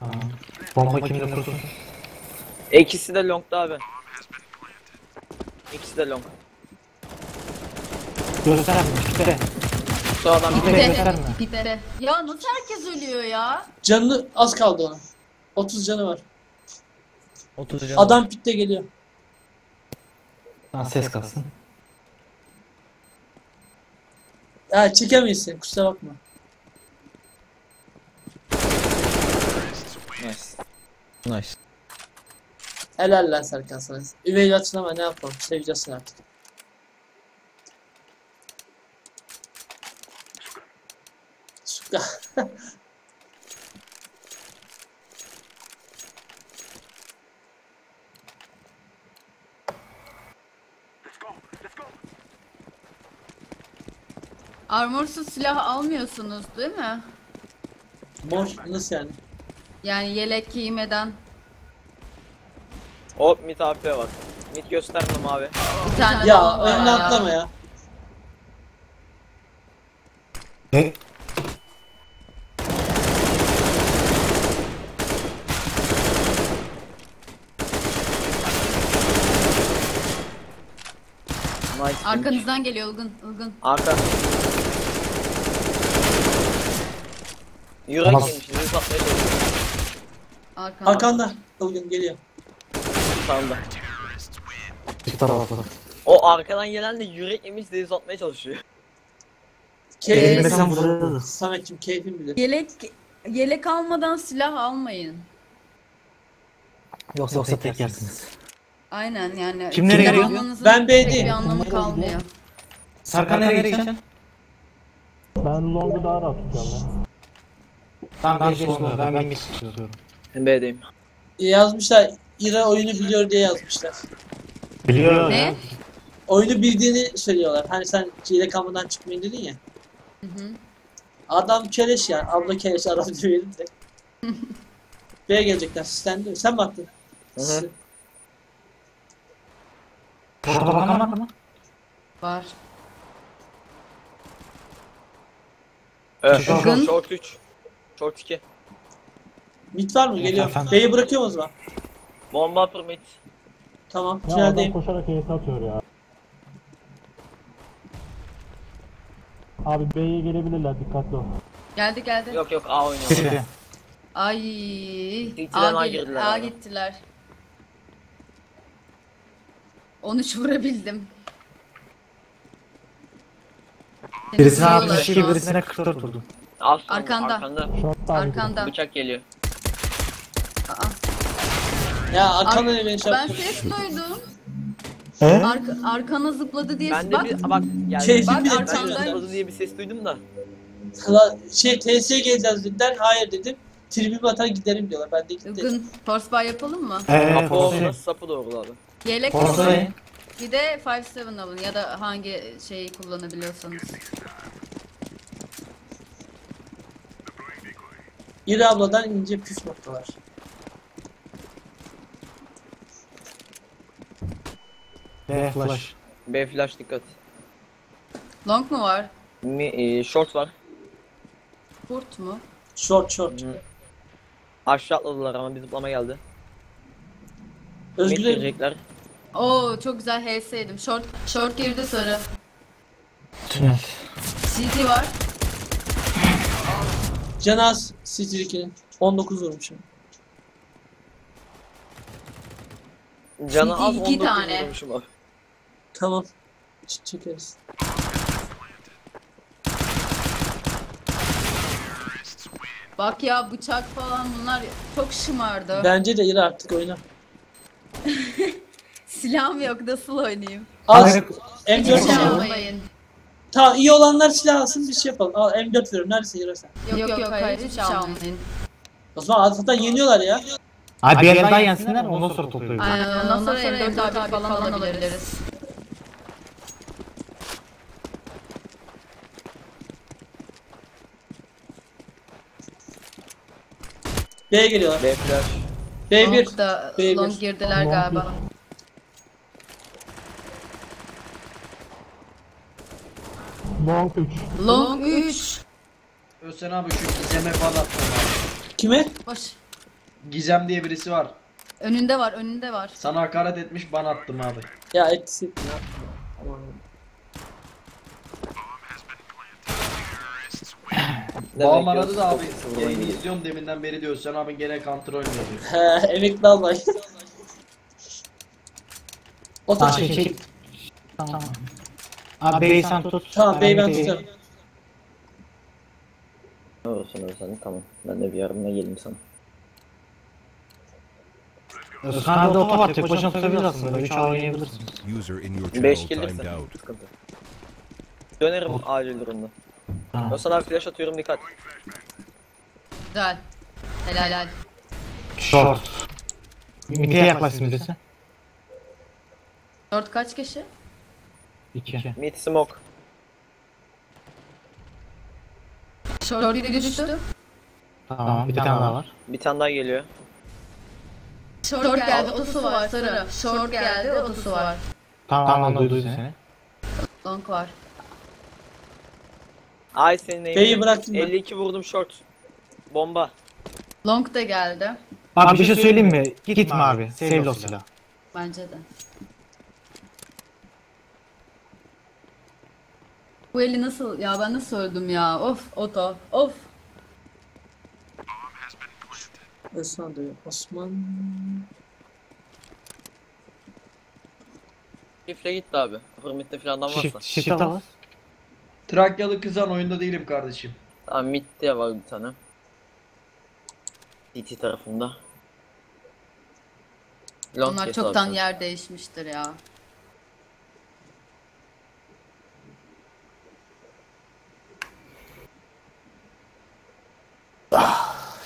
Tamam. Bomba kimde kurtulsun. İkisi de long'da abi. İkisi de long. Gösterme işte. Sonradan bir Pite Pite. gösterme. Pite. Ya nasıl herkes ölüyor ya? Canı az kaldı ona. 30 canı var. 30 Adam pitte geliyor. Tamam ses kalsın. Ya çekemeyiz seni kusura bakma. Nice. Nice. Helal lan Serkan sana. Üvey açın ama ne yapalım seveceğiz artık. Armorsuz silah almıyorsunuz değil mi? Mor nasıl yani? Yani yelek giymeden Hop mid AP var. Mid göstermem abi. bir tane Ya daha var önüne atlama ya. Nice. Arkanızdan geliyor Ilgın. Ilgın. Arka. Yürek Tamam. yemiş. Yürek atmaya çalışıyor. Arkanda. Arkanda. Ilgın geliyor. Sağında. Bir tarafa. O arkadan gelen de yürek yemiş deniz atmaya çalışıyor. Keyfim Eğilmesen vururdu. Samet'cim keyfim bilir. Yelek yelek almadan silah almayın. Yoksa, yoksa tek yersiniz. Aynen yani. Kim nereye almanızın Ben pek B'deyim. bir anlamı kalmıyor. Sarkan nereye gideceksin? Ben longu daha rahat tutuyorum ya. Tamam geç olmuyor. Ben ben geç istiyorum. B'deyim. Yazmışlar. İra oyunu biliyor diye yazmışlar. Biliyorum. Ne? Oyunu bildiğini söylüyorlar. Hani sen çile kalmadan çıkmayın dedin ya. Hı hı. Adam keleş ya. Abla keleş adam diyelim de. B'ye gelecekler. Sen değil mi? Sen mi attın? Hı hı. Orada bakan var mı? Var. Evet. Short, short 3. Short 2. Mid var mı? Geliyor. B'yi bırakıyor mu o zaman? Bomba upper mid. Tamam. Ya adam Tüneldeyim. koşarak HS atıyor ya. Abi B'ye gelebilirler dikkatli ol. Geldi geldi. Yok yok A oynuyor. Ay. İlkiden A A, girdiler A abi. gittiler. 13 vurabildim. Seni Birisine vuruyorlar 62, şu an. birisine 44 vurdum. Az sonra, Arkanda. Arkanda. Arkanda. Bıçak geliyor. Aa. Ya arkamdan Ar- beni şey ben yaptı. ses duydum. He? Arka, arkana zıpladı diye Ben de bak. bir bak geldi. Keyfim Bak bilir. Ben arkamda- zıpladı diye bir ses duydum da. La, şey TS'ye geleceğiz dediler. Hayır dedim. Tribimi atar giderim diyorlar. Ben de gittim. Ilgın horsebar yapalım mı? Eee Kapı oldu sapı doğruladı. Yelek alın. Bir de 5-7 alın ya da hangi şeyi kullanabiliyorsanız. İra abladan ince püf noktalar. B flash. B flash dikkat. Long mu var? Mi, e, short var. Kurt mu? Short short. Aşağı atladılar ama bir zıplama geldi. Özgür girecekler. Oo çok güzel HS'ydim. Short short girdi sarı. Tünel. CT var. Canaz City 2'nin 19 vurmuşum. Canı CT az iki 19 tane. vurmuşum abi. Tamam. Ç- çekeriz. Bak ya bıçak falan bunlar çok şımardı. Bence de İra artık oyna. Silahım yok nasıl oynayayım? Hayır. M4 Hiç şey almayın. Tamam iyi olanlar silah alsın bir şey yapalım. Al M4 veriyorum. Neredesin İra sen? Yok yok, hayır hiç almayın. O zaman zaten yeniyorlar ya. Abi bir el daha yensinler ondan sonra topluyoruz. Aynen ondan sonra M4 abi falan alabiliriz. B'ye geliyorlar. B flash. B1. Long da B1. long girdiler Long galiba. Long 3. Long 3. Özsen abi şu Gizem'e attım abi. Kime? Boş. Gizem diye birisi var. Önünde var, önünde var. Sana hakaret etmiş ban attım abi. Ya eksi. Ne yaptın? Babam aradı da abi yayını izliyorum deminden beri diyor. Özsen abi gene kontrol oynuyor diyor. He, emekli albay. Oto Ha, çek. şey. Tamam. Abi B'yi sen tut. Tamam B'yi ben tutarım. Ne olsun olsun tamam. Ben de bir yardıma geleyim sana. Özkan abi oto var tek başına tutabilir aslında. 3 A oynayabilirsin. User in your 5 channel gelirse timed out. sıkıntı. Dönerim acil durumda. Tamam. O sana flash atıyorum dikkat. Güzel. Helal helal. Short. Mite yaklaşsın birisi. 4 kaç kişi? 2. Mid smoke. Short biri düştü. Tamam bir tane daha var. Bir tane daha geliyor. Short geldi, otosu var sarı. Short geldi, otosu var. Tamam duydu seni. Long var. Ay senin neyim? B'yi bıraktım ben. 52 vurdum short. Bomba. Long da geldi. Abi bir şey söyleyeyim mi? Gitme abi. Save o silah. Bence de. Bu eli nasıl ya ben nasıl öldüm ya of oto of Özkan diyor. Osman. Şifre gitti abi. Midde falan adam varsa. Shift, shift al. Trakyalı kızan oyunda değilim kardeşim. Tamam midde var bir tane. CT tarafında. Long onlar çoktan abi. yer değişmiştir ya.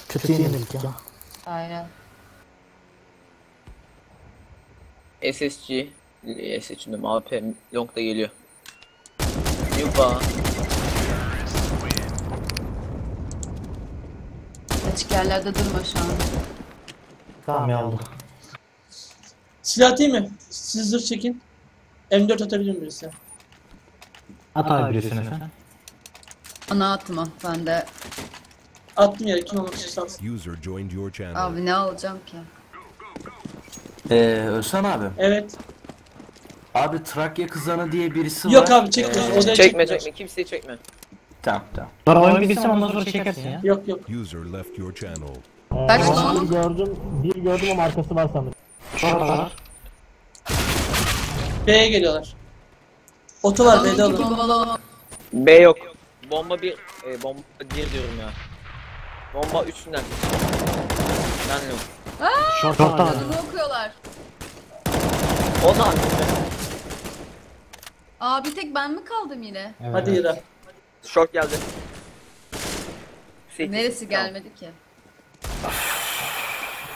Kötü yenildik ya. Aynen. SSG. Diyorum AP long da geliyor. Yuba. Açık yerlerde durma şu an. Tamam ya oldu. Silah atayım mı? Siz zırh çekin. M4 atabilir miyim birisi? At abi birisini sen. Ana atma ben de. Attım yere kim almak isterse. User joined your channel. Abi ne alacağım ki? Ee, Özhan abi. Evet. Abi Trakya kızanı diye birisi var. Yok abi çekme. Ee, Odaya Çekme çekme. çekme kimseyi çekme. Tamam tamam. Sonra oyun bitsin ondan sonra çekersin ya. Yok yok. User left your channel. Kaç ben tane? bir gördüm, bir gördüm ama arkası var sanırım. Var. B'ye geliyorlar. Oto var B'de alın. B yok. Bomba bir e, bomba bir diyorum ya. Bomba üstünden. Ben yok. Var. Adımı okuyorlar. O da Aa bir tek ben mi kaldım yine? Hadi yürü. short geldi. Sekiz. Neresi Tamam. gelmedi ki?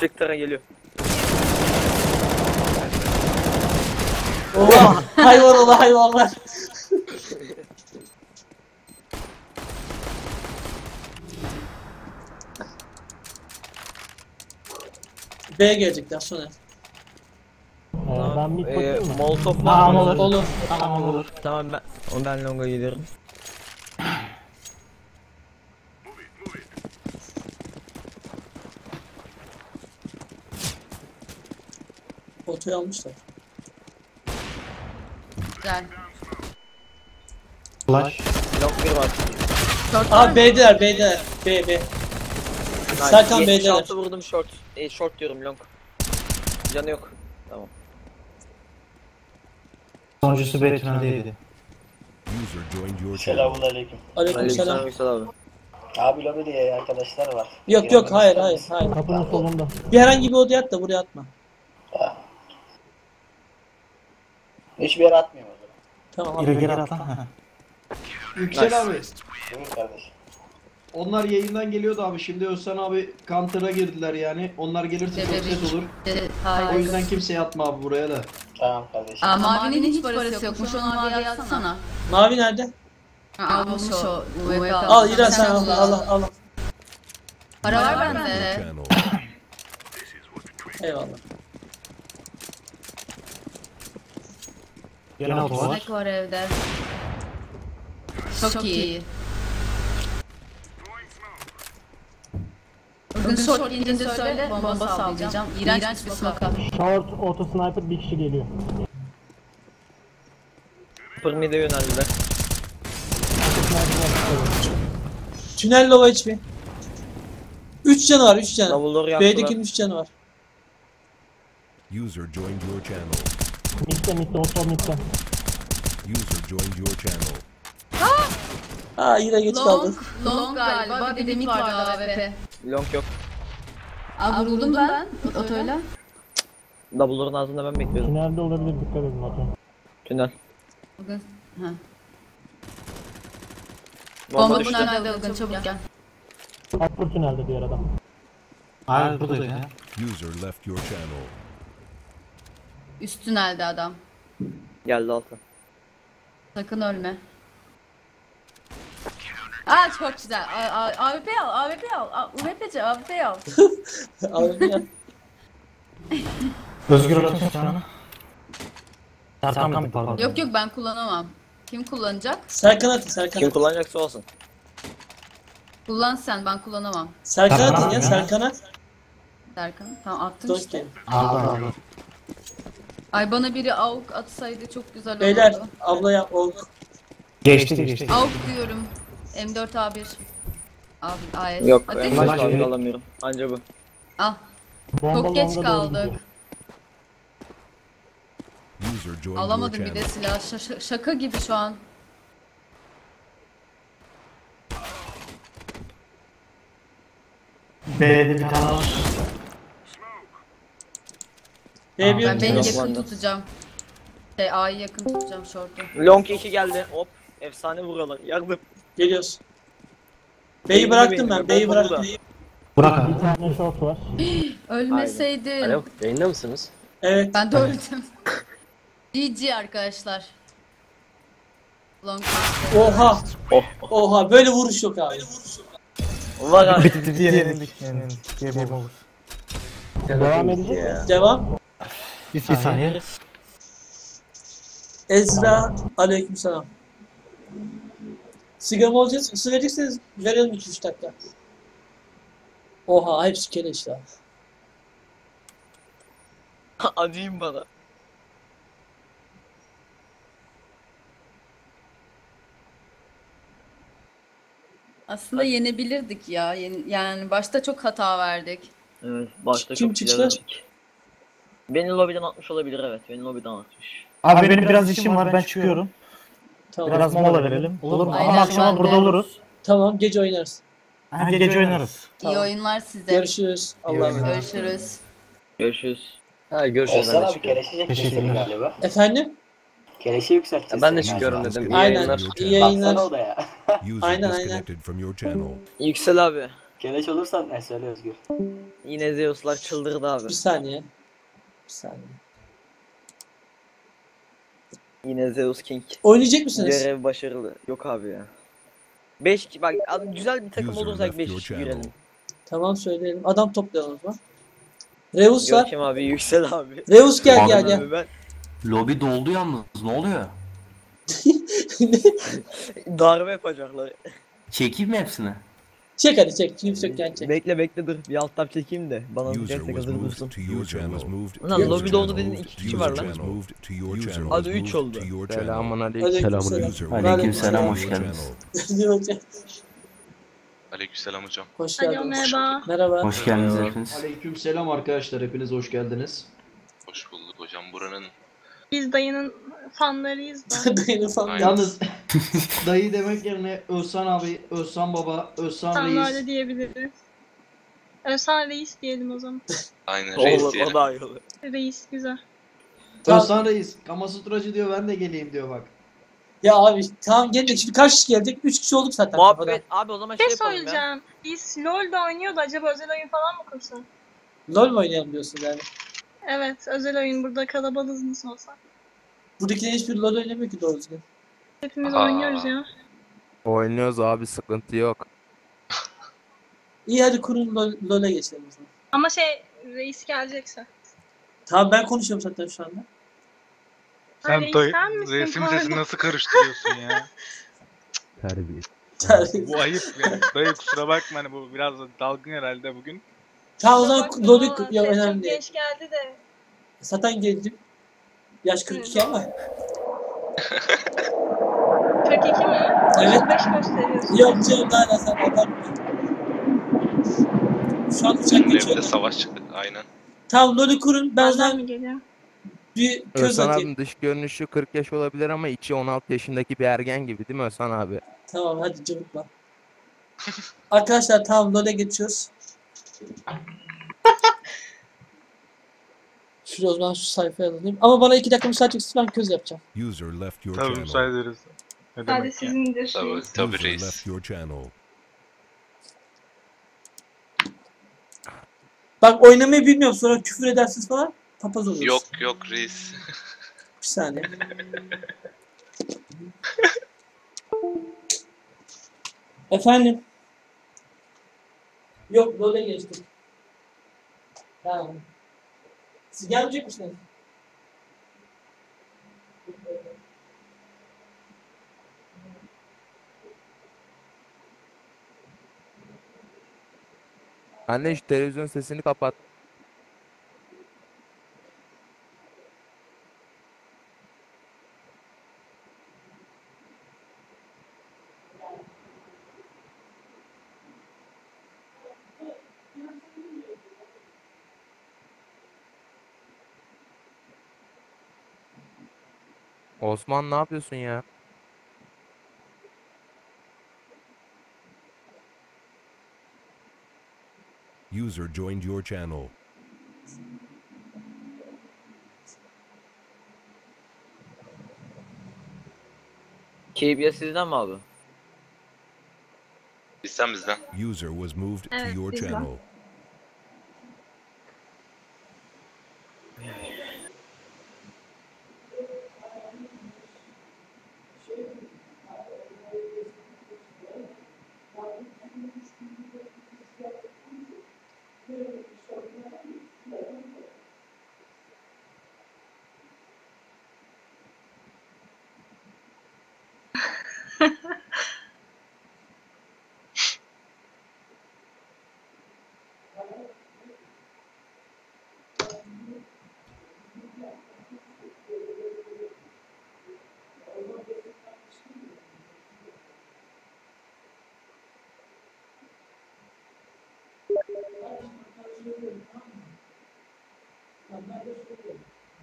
Çık tara geliyor. Oha. hayvan ola hayvanlar. B gelecekler sonra. Ee, ben mid Ee, bakayım mı? Molotov var Tamam mı? olur. Olur. Tamam olur. Tamam ben, ben longa giderim. Otoyu almışlar. Güzel. Flash. Long bir var. Short var mı? Abi B'deler B'deler. B B. Serkan. B'deler. 76 vurdum short. E, short diyorum long. Canı yok. Tamam. Sonuncusu B tünel'deydi. User joined your channel. Selamünaleyküm. Aleykümselam. Aleykümselam abi. Abi lobi diye arkadaşlar var. Yok yok hayır hayır hayır. Kapının solunda. Bir herhangi bir odaya at da buraya atma. Hiçbir yere atmıyorum o zaman. Tamam abi. geri at lan. Ha. Yüksel abi. Buyur kardeşim. Onlar yayından geliyordu abi. Şimdi Özcan abi Counter'a girdiler yani. Onlar gelirse çok ses olur. O yüzden kimseye atma abi buraya da. Tamam kardeşim. Aa, mavinin hiç parası yokmuş. Onu maviye atsana. Mavi nerede? Ha, almış o. UVP Al İran sen al al al. Para var bende. Eyvallah. Gene oto var. Evde. Çok iyi. Bugün short gelince söyle bomba sallayacağım. İğrenç bir smoke. Short auto sniper bir kişi geliyor. Super mid'e yöneldiler. Tünel lova HP. 3 canı var 3 canı. Davulları yaktılar. B'dekinin 3 canı var. User joined your channel. Mid'de mid'de auto mid'de. User joined your channel. Aa yine geç kaldı. Long, long galiba. Bir de mid vardı AWP. Long yok. Aa vuruldum ben otoyla. Double'ların ağzında ben bekliyorum. Tünelde olabilir dikkat edin auto. Tünel. Bugün. Ha. Bomba Bomba düştü. tünelde bugün çabuk gel. Upper tünelde diğer adam. Hayır buradaydı ya. User left your channel. Üst tünelde adam. Geldi altı. Sakın ölme. Aa çok güzel. A- A- AWP al, AWP al. A- UWP'ci AWP al. Alın ya. Özgür Ötün sana. Serkan mı pardon? Yok yok ben kullanamam. Kim kullanacak? Serkan atın Serkan Kim atın. kullanacaksa olsun. Kullan sen ben kullanamam. Serkan atın ya Serkan at. Serkan. Tamam attım Dost işte. gelin. Ay bana biri AUK atsaydı çok güzel Beyler olurdu. abla yap ol. Geçti geçti. AUK diyorum. M4 A1. Abi AES. Yok. Hadi. En başta algı alamıyorum. Anca bu. Al. Bomba Çok geç kaldık. Alamadım bir de silah. Şa- şaka gibi şu an. B'de bir tane var. Ben beni yakın tutacağım. Şey A'yı yakın tutacağım short'u. Long 2 geldi. Hop. Efsane vuruyorlar. Yardım. Geliyoruz. B'yi bıraktım ben. B'yi bıraktım. Bırak abi. Bir tane short var. Ölmeseydin. Alo yayında mısınız? Evet. Ben de öldüm. GG arkadaşlar. Long. Oha. Oh. Oha böyle vuruş yok abi. Var abi. Bitti diye yenildik. Yenildik. Game over. Devam edecek? Devam. Bir saniye. Ezra aleykümselam. Sigara mı alacağız? Isı verecekseniz verelim 2-3 dakika. Oha hepsi keleş ya. Acıyım bana. Aslında yenebilirdik ya. Yani başta çok hata verdik. Evet. Başta Kim çok çıktı? bilemedik. Beni lobiden atmış olabilir evet. Beni lobiden atmış. Abi benim biraz işim var ben çıkıyorum. Tamam. Biraz mola verelim. Olur mu? Aynen, Ama akşama ben de. burada oluruz. Tamam gece oynarız. Hem gece oynarız. İyi Tamam. oyunlar size. Görüşürüz. Allah'a emanet. Görüşürüz. Görüşürüz. Ha görüşürüz. Ben de abi çıkıyorum. misin galiba? Efendim? Keleşi yükselteceğiz. Ben de çıkıyorum dedim. İyi Aynen. yayınlar. İyi yayınlar. Baksana o da ya. User Aynen, aynen. disconnected from your channel. Yüksel abi. Keleş olursan ne söyle Özgür. Yine Zeus'lar çıldırdı abi. Bir saniye. Bir saniye. Yine Zeus King. Oynayacak mısınız? Görev başarılı. Yok abi ya. 5 bak güzel bir takım olursak left 5 your kişi channel. girelim. Tamam söyleyelim. Adam toplayalım o zaman. Reus var. Görkem abi Yüksel abi. Reus gel gel gel. ben Lobi doldu yalnız. Ne oluyor? darbe yapacaklar. Çekeyim mi hepsini? Çek hadi çek. Kimse yokken çek. Bekle bekle dur. Bir alt tab çekeyim de. Bana was hazır dursun. User lobide oldu dedin, moved- iki kişi user var lan. Hadi was üç moved oldu. to your channel. Aleykümselam. User was Aleykümselam, moved hoş geldiniz. Aleykümselam hocam. Hoş Alo geldiniz. merhaba. Merhaba. Hoş geldiniz hepiniz. Aleykümselam arkadaşlar. Hepiniz hoş geldiniz. Hoş bulduk hocam. Buranın Biz dayının fanlarıyız da. Dayının. Aynen. Yalnız dayı demek yerine Özcan abi, Özcan baba, Özcan Tam reis. öyle diyebiliriz. Özhan Reis diyelim o zaman. aynen reis Olur o diyelim. daha iyi olur. Reis güzel. Özcan reis. Kamasutracı diyor ben de geleyim diyor bak. Ya abi tamam geldik şimdi kaç kişi gelecek? 3 kişi olduk zaten. Muhabbet abi o zaman şey şey yapalım ya. söyleyeceğim. Biz LoL'da oynuyordu. Acaba özel oyun falan mı kursak? LoL mu oynayalım diyorsun yani? Evet, özel oyun. Burada kalabalığız nasıl olsa. Buradakiler hiçbir LoL oynamıyor ki doğru düzgün. Hepimiz Aa. oynuyoruz ya. Oynuyoruz abi sıkıntı yok. İyi hadi kurun LoL, LoL'e geçelim o zaman. Ama şey, reis gelecekse. Tamam ben konuşuyorum zaten şu anda. Sen Sen dayı, sen misin? reisin Pardon. sesini nasıl karıştırıyorsun ya? Terbiye. bu ayıp ya. Dayı kusura bakma hani bu biraz da dalgın herhalde bugün. Tamam o zaman Bakma, ses ya çok önemli değil. geç geldi de. Zaten geldim. Yaş 42 ama. 42 mi? Evet. 35 gösteriyorsun. Yok canım daha da sen abartma. Şu an uçak Evde geçiyor. savaş çıktı. Aynen. Tamam LoL'ü kurun. Ben Benden sana mi geliyor? bir köz Özhan atayım. abinin dış görünüşü 40 yaş olabilir ama içi 16 yaşındaki bir ergen gibi değil mi Özhan abi? Tamam hadi cıvıkla. Arkadaşlar tamam LoL'e geçiyoruz. Şuraya o zaman şu sayfaya alayım. Ama bana iki dakika müsaade çıksın ben köz yapacağım. User left your Tabii channel. müsaade ederiz. Ne Hadi demek ya? sizindir. Tabii, reis. tabii User reis. left your channel. Bak oynamayı bilmiyorum sonra küfür edersiniz falan. Papaz oluruz. Yok yok reis. Bir saniye. Efendim. Yok LoL'e geçtik. Tamam. Siz gelmeyecek misiniz? Anne şu televizyon sesini kapat. Osman ne yapıyorsun ya? User joined your channel. KBS sizden mi abi? Bizden bizden. User was moved to Evet, your bizden. channel.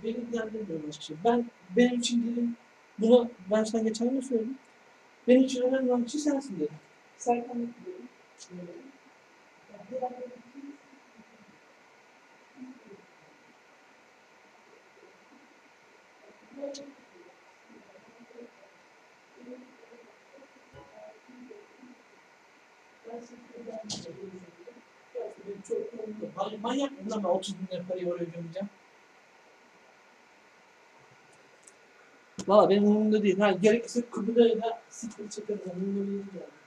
Benim ilgilendirmiyor başka şey. Ben, benim için dedim, buna ben sana geçen gün söyledim. Benim için önemli olan kişi sensin dedim. Serkan dedim. Manyak- Manyak mı lan ben 30 bin lira parayı oraya gömeceğim? Valla benim umurumda değil. Ha, gerekirse Kubilay'ı da sıfır çekerim. Umurumda değil yani.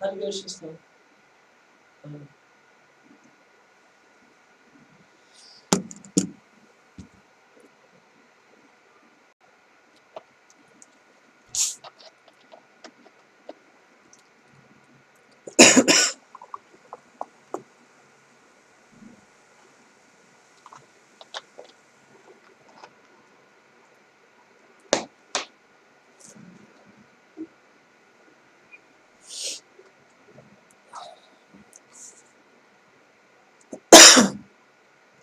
Hadi görüşürüz. Tamam. Tamam.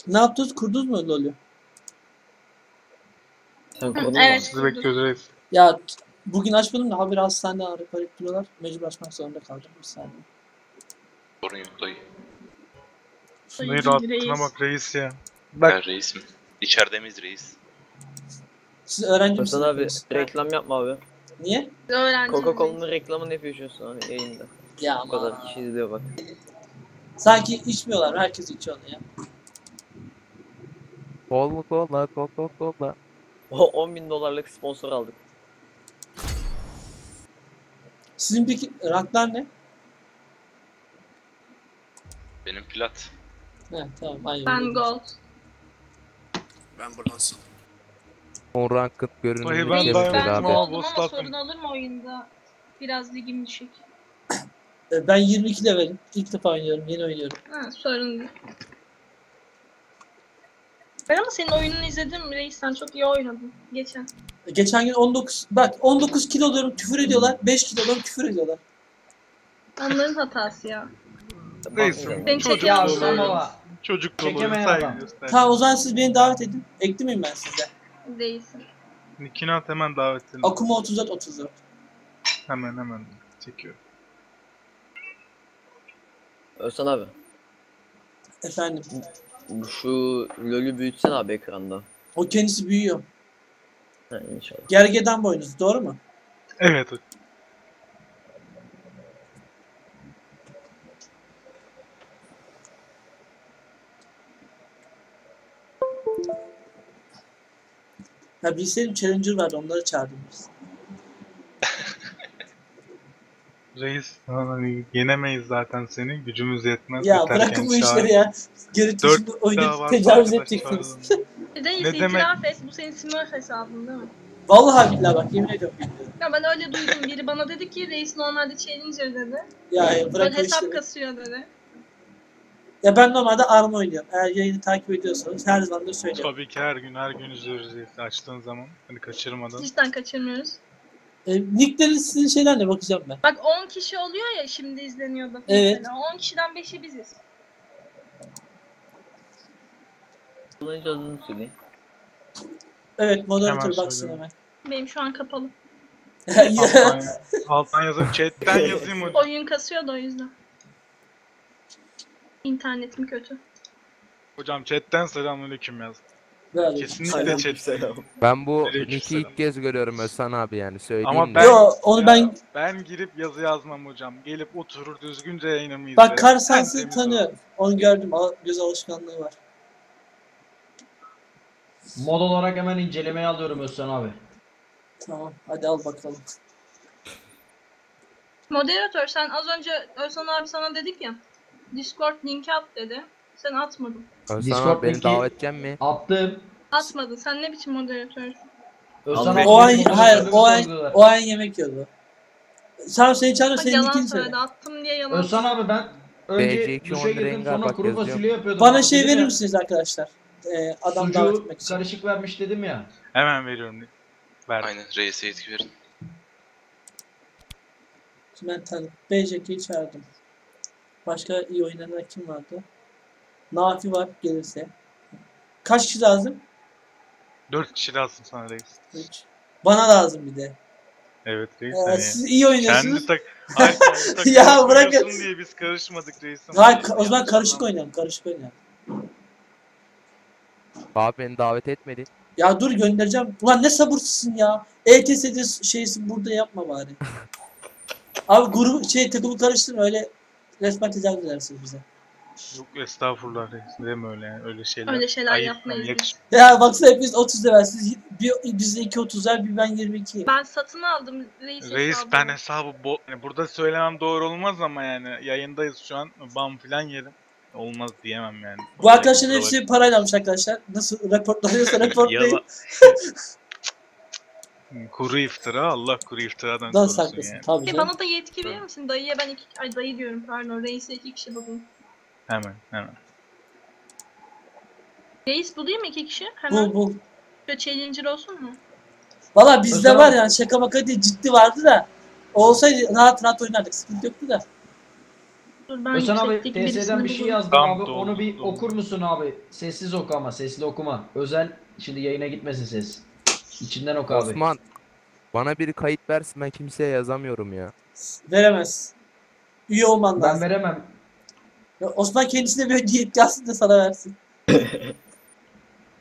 Ne yaptınız? Kurdunuz mu LoL'ü? Sen mu? evet. Sizi bekliyoruz reis. Ya t- bugün açmadım da haberi hastanede arayıp arayıp duruyorlar. Mecbur açmak zorunda kaldım bir saniye. Sorun yok dayı. Şunun rahatlığına bak reis ya. Ben reis mi? İçeride miyiz reis? Siz öğrenci Hasan misiniz? abi reklam yapma abi. Niye? Öğrenci. Coca-Cola'nın reklamını yapıyor şu an yayında. Ya Bu kadar aman. kişi izliyor bak. Sanki içmiyorlar. Herkes içiyor onu ya. Kol kola kol kola. O 10 bin dolarlık sponsor aldık. Sizin peki ranklar ne? Benim plat. He tamam aynı. Ben gold. Ben bronz. On ranked Dayı görünümlü ben Ben abi. Gold'um ama sorun olur mu oyunda? Biraz ligim düşük. Ee, Ben 22 levelim. İlk defa oynuyorum. Yeni oynuyorum. Ha, sorun değil. Ben ama senin oyununu izledim reis sen çok iyi oynadın geçen. Geçen gün 19 bak 19 kilo oluyorum küfür ediyorlar. 5 kilo oluyorum küfür ediyorlar. Onların hatası ya. Reisim. Benim Çocuk çekim Ya dolu. Samova. Çocuk dolu. Çekemeyen Saygı adam. göster. Tamam o zaman siz beni davet edin. Ekli miyim ben size? Değilsin. Nickini at hemen davetini. Akuma 34 34. Hemen hemen çekiyorum. Özcan abi. Efendim. Bu Şu LoL'ü büyütsen abi ekranda. O kendisi büyüyor. Ha inşallah. Gergedan boynuzu doğru mu? Evet. Ya bilseydim Challenger vardı onları çağırdım biz. Reis hani yenemeyiz zaten seni. Gücümüz yetmez. Ya Yeter bırakın bu işleri ya. Geri daha oyunu tecavüz edeceksiniz. Reis Ne demek? itiraf et bu senin Smurf hesabın değil mi? Vallahi billahi bak yemin ediyorum. Ya ben öyle duydum biri bana dedi ki reis normalde challenger dedi. Ya, ya Böyle bırak o hesap işleri. kasıyor dedi. Ya ben normalde arma oynuyorum. Eğer yayını takip ediyorsanız her zaman da söylüyorum. Tabii ki her gün her gün izliyoruz reis. Açtığın zaman. Hani kaçırmadan. Cidden kaçırmıyoruz. E, nicklerin sizin şeylerle bakacağım ben. Bak 10 kişi oluyor ya şimdi izleniyordu. Evet. Mesela. 10 kişiden 5'i biziz. Kullanıcı adını söyleyin. Evet moderatör Hemen baksın söylüyorum. hemen. Benim şu an kapalı. alttan, alttan yazın. Chatten yazayım hocam. Oyun kasıyor da o yüzden. İnternetim kötü. Hocam chatten selamünaleyküm yaz. Kesinlikle chat. Ben bu Nick'i ilk kez görüyorum Özhan abi yani söyleyeyim Ama de. ben, Yo, onu ya, ben- ben girip yazı yazmam hocam. Gelip oturur düzgünce yayınımı izlerim. Bak Karsans'ı Tertemiz tanıyorum. Onu gördüm. Al- Göz alışkanlığı var. Mod olarak hemen incelemeye alıyorum Özcan abi. Tamam. Hadi al bakalım. Moderatör sen az önce Özhan abi sana dedik ya. Discord linki at dedi. Sen atmadın. Discord abi beni linki- davet edeceksin mi? Attım. Atmadın. Sen ne biçim moderatörsün? Özcan Abi, abi O an, hayır, o an, o an yemek yiyordu. Sen seni çağırıyor, Bak senin yalan söyle. söyledi. Attım diye yalan Özcan abi ben önce BC2 duşa girdim rengar sonra bak kuru yazıyor. fasulye yapıyordum. Bana Bak şey dedim verir ya, misiniz arkadaşlar? Ee, adam davet Sucuğu etmek için. karışık vermiş dedim ya. Hemen veriyorum. Ver. Aynen reise yetki verin. Şimdi ben tanıdım. BJK'yi çağırdım. Başka iyi oynayan kim vardı? Nafi var gelirse. Kaç kişi lazım? 4 kişi lazım sana reis. 3. Bana lazım bir de. Evet reis. Ee, hani siz iyi oynuyorsunuz. Kendi tak Hayır, kendi takımı Ya bırakın. diye biz karışmadık reisim. Hayır, o zaman karışık oynayalım, karışık oynayalım. Abi beni davet etmedin. Ya dur göndereceğim. Ulan ne sabırsızsın ya. ETS'de şeysi burada yapma bari. Abi grubu şey takımı karıştırma öyle resmen tecavüz edersiniz bize. Yok estağfurullah reis. Deme öyle yani öyle şeyler. Öyle şeyler yapmayız biz. yakış- Ya baksana hepiniz 30 level. Siz bir, bizde 2 30'lar bir ben 22. Ben satın aldım reis Reis hesabını. ben hesabı bo yani burada söylemem doğru olmaz ama yani yayındayız şu an bam filan yerim. Olmaz diyemem yani. Bu arkadaşların Kusura hepsi parayla almış arkadaşlar. Nasıl raporlanıyorsa raporlayın. Kuru iftira Allah kuru iftiradan Dan korusun yani. tabii E canım. bana da yetki verir misin? Dayıya ben iki... Ay dayı diyorum pardon. Reis'e iki kişi bulayım. Hemen hemen. Reis bulayım mı iki kişi? Hemen. Bul bul. Şöyle challenger olsun mu? Valla bizde Özel- var yani şaka maka değil ciddi vardı da. O olsaydı rahat rahat oynardık. Sıkıntı yoktu da. Dur ben Özhan abi yüksekteki TS'den birisini bir şey bulayım. yazdım Tam abi. doğru, Onu bir doğru. okur musun abi? Sessiz oku ama sesli okuma. Özel şimdi yayına gitmesin ses. İçinden oku abi. Osman bana bir kayıt versin ben kimseye yazamıyorum ya. Veremez. Üye olman Ben lazım. veremem. Osman kendisine bir diyet yazsın da sana versin.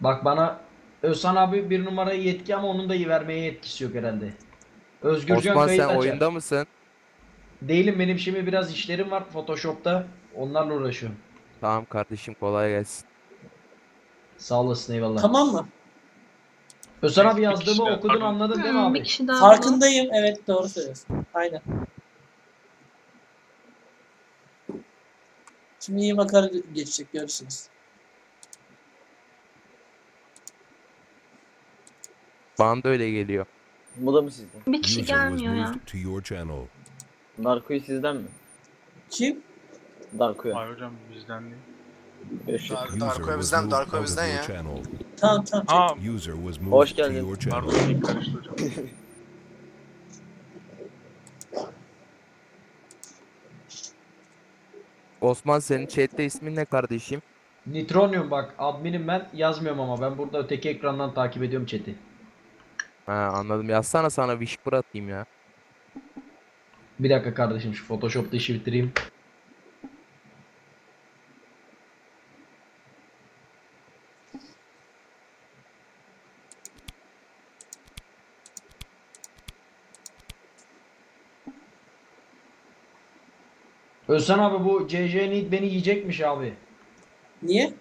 Bak bana Özhan abi bir numarayı yetki ama onun da vermeye yetkisi yok herhalde. Özgürcan Osman kayıt sen açar. oyunda mısın? Değilim benim şimdi biraz işlerim var Photoshop'ta. Onlarla uğraşıyorum. Tamam kardeşim kolay gelsin. Sağ olasın eyvallah. Tamam mı? Özhan abi Bir yazdığımı kişi daha, okudun anladın değil mi Hmm, abi? bir kişi daha Farkındayım. Evet doğru söylüyorsun. Aynen. Şimdi iyi makara geçecek görürsünüz. Bana da öyle geliyor. Bu da mı sizden? Bir kişi gelmiyor ya. Darko'yu sizden mi? Kim? Darko'yu. Hayır hocam bizden değil. Darko was bizden, Darko bizden ya. Tamam tamam. Ha User was moved Hoş geldin. ilk karıştı hocam. Osman senin chatte ismin ne kardeşim? Nitronium bak adminim ben yazmıyorum ama ben burada öteki ekrandan takip ediyorum chat'i. Ha anladım. Yazsana sana Whisper atayım ya. Bir dakika kardeşim şu Photoshop'ta işi bitireyim. Özhan abi bu CJ Need beni yiyecekmiş abi. Niye?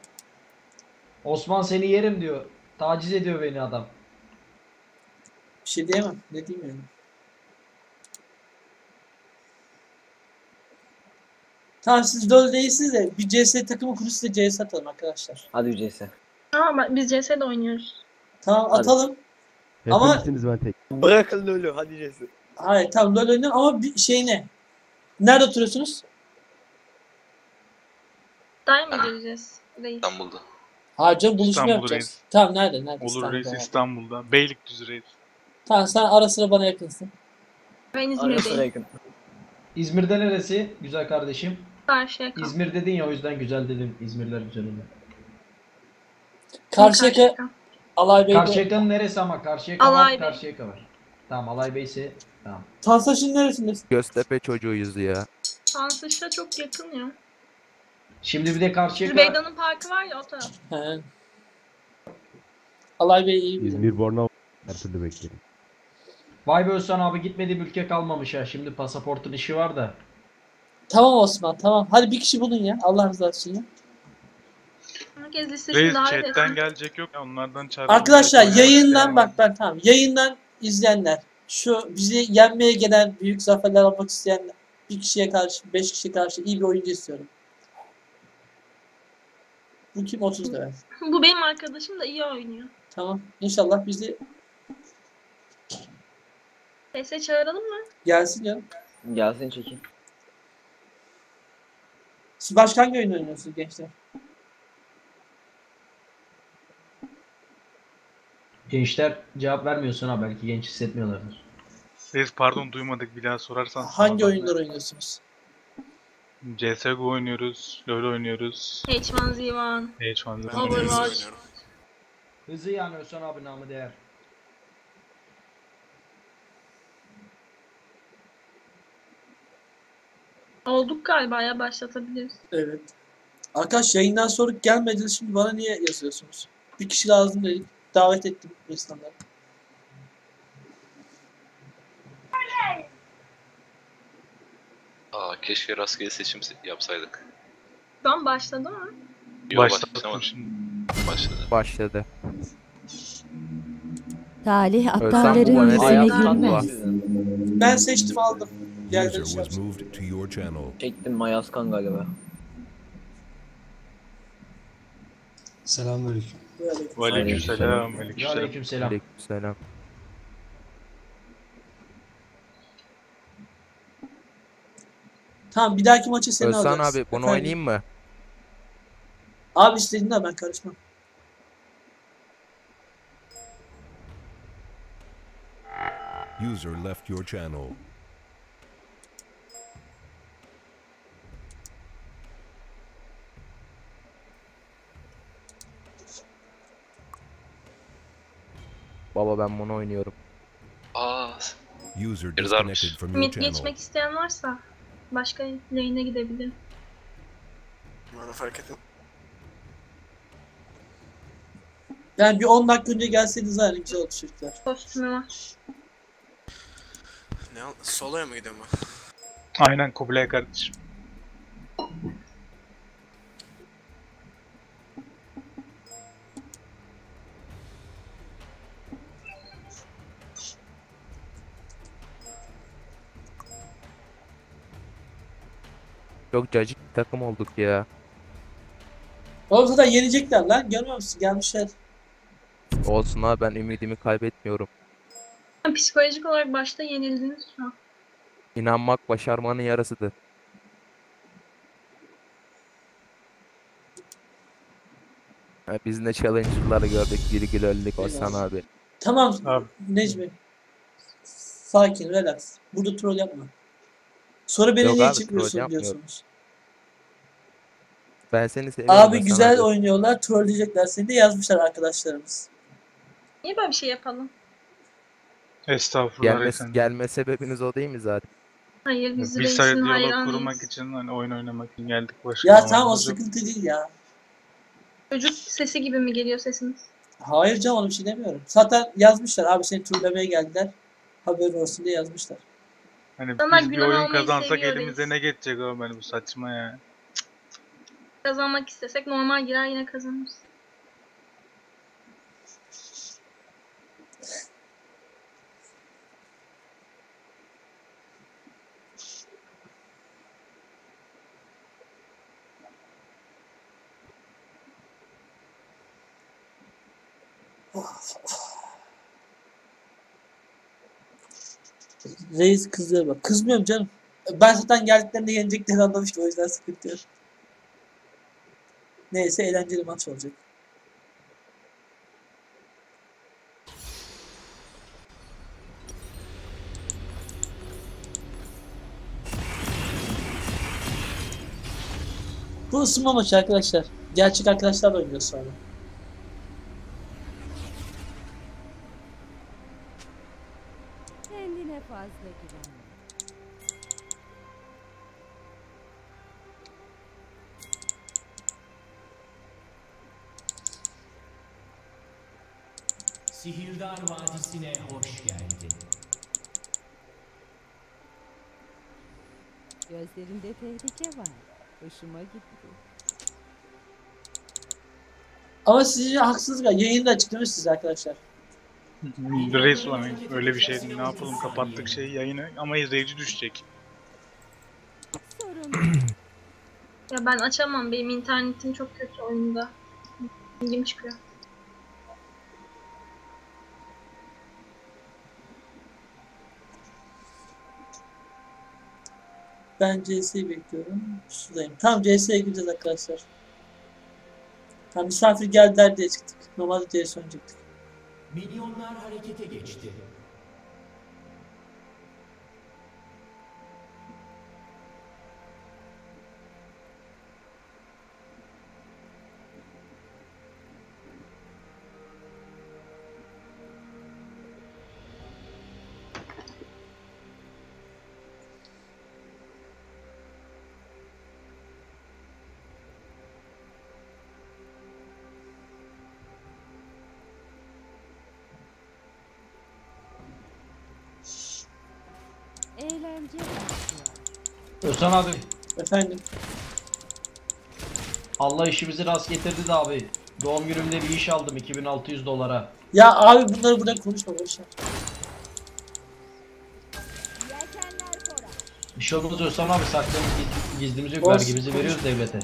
Osman seni yerim diyor. Taciz ediyor beni adam. Bir şey diyemem. Ne diyeyim yani? Tamam siz LoL değilsiniz de bir CS takımı kurup size CS atalım arkadaşlar. Hadi ücretse. Ama bak biz CS'de oynuyoruz. Tamam Hadi. atalım. Ama ben tek. Bırakın Lulu hadi ücretse. hayır tamam LoL oynayalım ama bir şey ne? Nerede oturuyorsunuz? Day mı gireceğiz? Değil. İstanbul'da. Hayır canım buluşma İstanbul yapacağız. Reis. Tamam nerede? Nerede? Olur reis İstanbul'da. İstanbul'da. Beylikdüzü reis. Tamam sen ara sıra bana yakınsın. Ben İzmir'deyim. yakın. İzmir'de neresi? Güzel kardeşim. Karşıyaka. İzmir dedin ya o yüzden güzel dedim. İzmirler güzel oluyor. Karşıyaka Alay Bey'de. Karşıyaka'nın neresi ama? Karşıyaka Alay var, Bey. Karşıyaka var. Tamam Alay Bey ise tamam. Tansaş'ın neresindesin? Göztepe çocuğuyuz ya. Tansış'a çok yakın ya. Şimdi bir de Karşıyaka Zübeyda'nın parkı var ya o taraf. He. Alay Bey iyi bilir. İzmir Bornova her türlü beklerim. Vay be Özcan abi gitmediğim ülke kalmamış ha. Şimdi pasaportun işi var da. Tamam Osman tamam. Hadi bir kişi bulun ya. Allah rızası için ya. Herkes listesini Reis davet chatten etsin. gelecek yok ya onlardan çağır. Arkadaşlar yayından bak ben tamam. Yayından izleyenler. Şu bizi yenmeye gelen büyük zaferler almak isteyenler. Bir kişiye karşı, beş kişiye karşı iyi bir oyuncu istiyorum. Bu kim? 30 level. Bu benim arkadaşım da iyi oynuyor. Tamam. İnşallah bizi PS çağıralım mı? gelsin ya. Gelsin çekin. Siz başka hangi oyun oynuyorsunuz gençler? Gençler cevap vermiyorsun ha belki genç hissetmiyorlardır. Reis pardon duymadık bir daha sorarsan. Hangi oyunlar oynuyorsunuz? CSGO oynuyoruz. LoL oynuyoruz. H1Z1. H1Z1 Overwatch. Hızlı yani Özcan abi namı değer. Olduk galiba ya başlatabiliriz. Evet. Arkadaş yayından sonra gelmediniz şimdi bana niye yazıyorsunuz? Bir kişi lazım dedik. Davet ettim insanları. Aa keşke rastgele seçim se- yapsaydık. Şu an başladı mı? Yok başlamadı. Başladı. Başladı. Talih Ölsem bu aptalların yüzüne Ayaktan gülmez. Ben seçtim aldım. Geldi User şey was moved to your channel. Çektim Mayaskan galiba. Selamünaleyküm. Böyle. Aleykümselam. Aleykümselam. aleykümselam. Tamam bir dahaki maça seni Özcan alacağız. abi bunu Efendim? oynayayım mı? Abi istediğinde ben karışmam. User left your channel. Baba ben bunu oynuyorum. Aa, User disconnected from your channel. Mid channel. geçmek isteyen varsa başka lane'e gidebilir. Bana fark ettim. Yani bir 10 dakika önce gelseydiniz zaten güzel oldu çocuklar. Kostümü var. Ne al? Solo'ya mı gidiyorum Aynen Kubilay kardeşim. Çok cacık bir takım olduk ya. Oğlum zaten yenecekler lan. Görmüyor musun? Gelmişler. Olsun abi ben ümidimi kaybetmiyorum. Psikolojik olarak başta yenildiniz şu an. İnanmak başarmanın yarısıdır. Ha, biz ne challenger'ları gördük, virgül öldük Osman abi. Tamam Abi. Necmi. Sakin, relax. Burada troll yapma. Sonra beni Yok niye abi, çıkmıyorsun troll yapmıyorum. diyorsunuz. Ben seni seviyorum. Abi güzel abi. oynuyorlar, troll diyecekler. Seni de yazmışlar arkadaşlarımız. Niye böyle bir şey yapalım? Estağfurullah. Gelme, efendim. gelme sebebiniz o değil mi zaten? Hayır biz Bir Reis'in sayı diyalog hayranıyız. kurmak için hani oyun oynamak için geldik başka. Ya tamam o sıkıntı değil ya. Çocuk sesi gibi mi geliyor sesiniz? Hayır canım onu bir şey demiyorum. Zaten yazmışlar abi seni trollemeye geldiler. Haberin olsun diye yazmışlar. Hani İnsanlar biz bir günah oyun kazansak seviyor elimize reis. ne geçecek abi hani bu saçma ya. Kazanmak istesek normal girer yine kazanırız. Reis kızıyor bak. Kızmıyorum canım. Ben zaten geldiklerinde yeneceklerini anlamıştım o yüzden sıkıntı yok. Neyse eğlenceli maç olacak. Bu ısınma maçı arkadaşlar. Gerçek arkadaşlarla oynuyoruz sonra. Sihirdar Vadisi'ne hoş geldin. Gözlerinde tehlike var. Hoşuma gitti. Ama sizce haksızlık var. Yayında açıklamış size arkadaşlar. Reis ulan öyle bir şey. Ne yapalım kapattık şey yayını ama izleyici düşecek. Ya ben açamam. Benim internetim çok kötü oyunda. İlgim çıkıyor. Ben CS'yi bekliyorum. Şuradayım. Tamam CS'ye gideceğiz arkadaşlar. Tamam misafir geldiler diye çıktık. Normalde CS oynayacaktık. Milyonlar harekete geçti. Özcan abi. Efendim. Allah işimizi rast getirdi de abi. Doğum günümde bir iş aldım 2600 dolara. Ya abi bunları burada konuşma boşver. Bir şey olmaz Özcan abi saklığımız giz- gizlimiz yok Olsun, vergimizi veriyoruz devlete.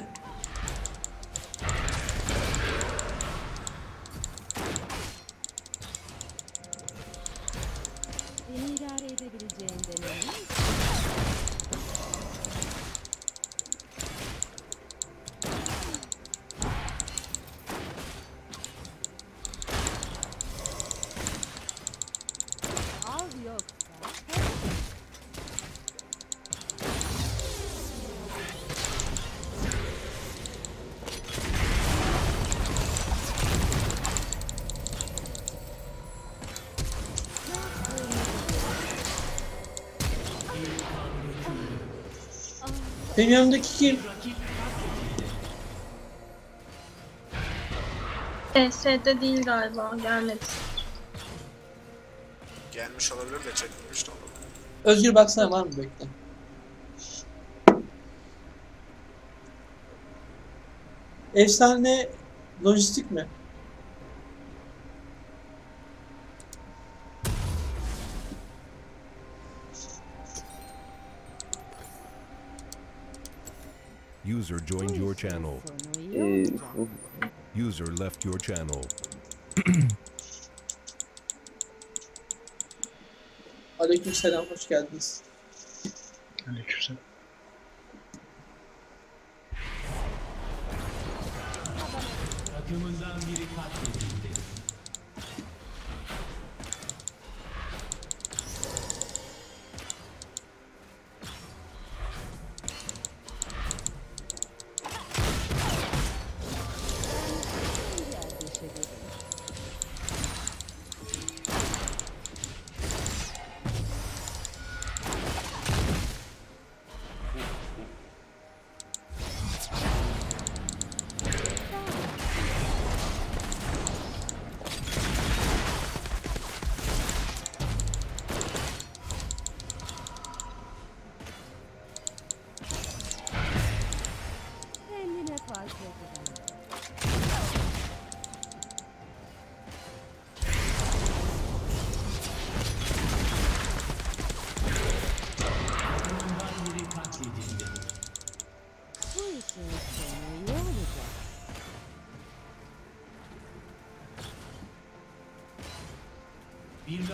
Benim yanımdaki kim? ES'de değil galiba gelmedi. Gelmiş olabilir de çekilmiş de olabilir. Özgür baksana var mı bekle. Efsane lojistik mi? User joined your channel. User left your channel. Aleykümselam hoş geldiniz. Aleykümselam.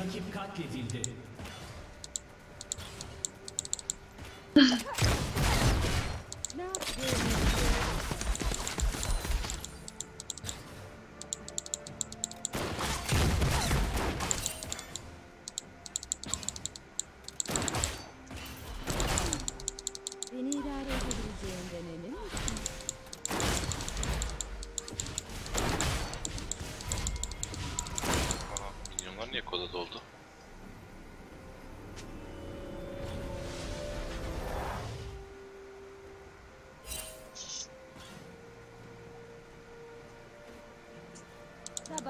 Rakip katledildi.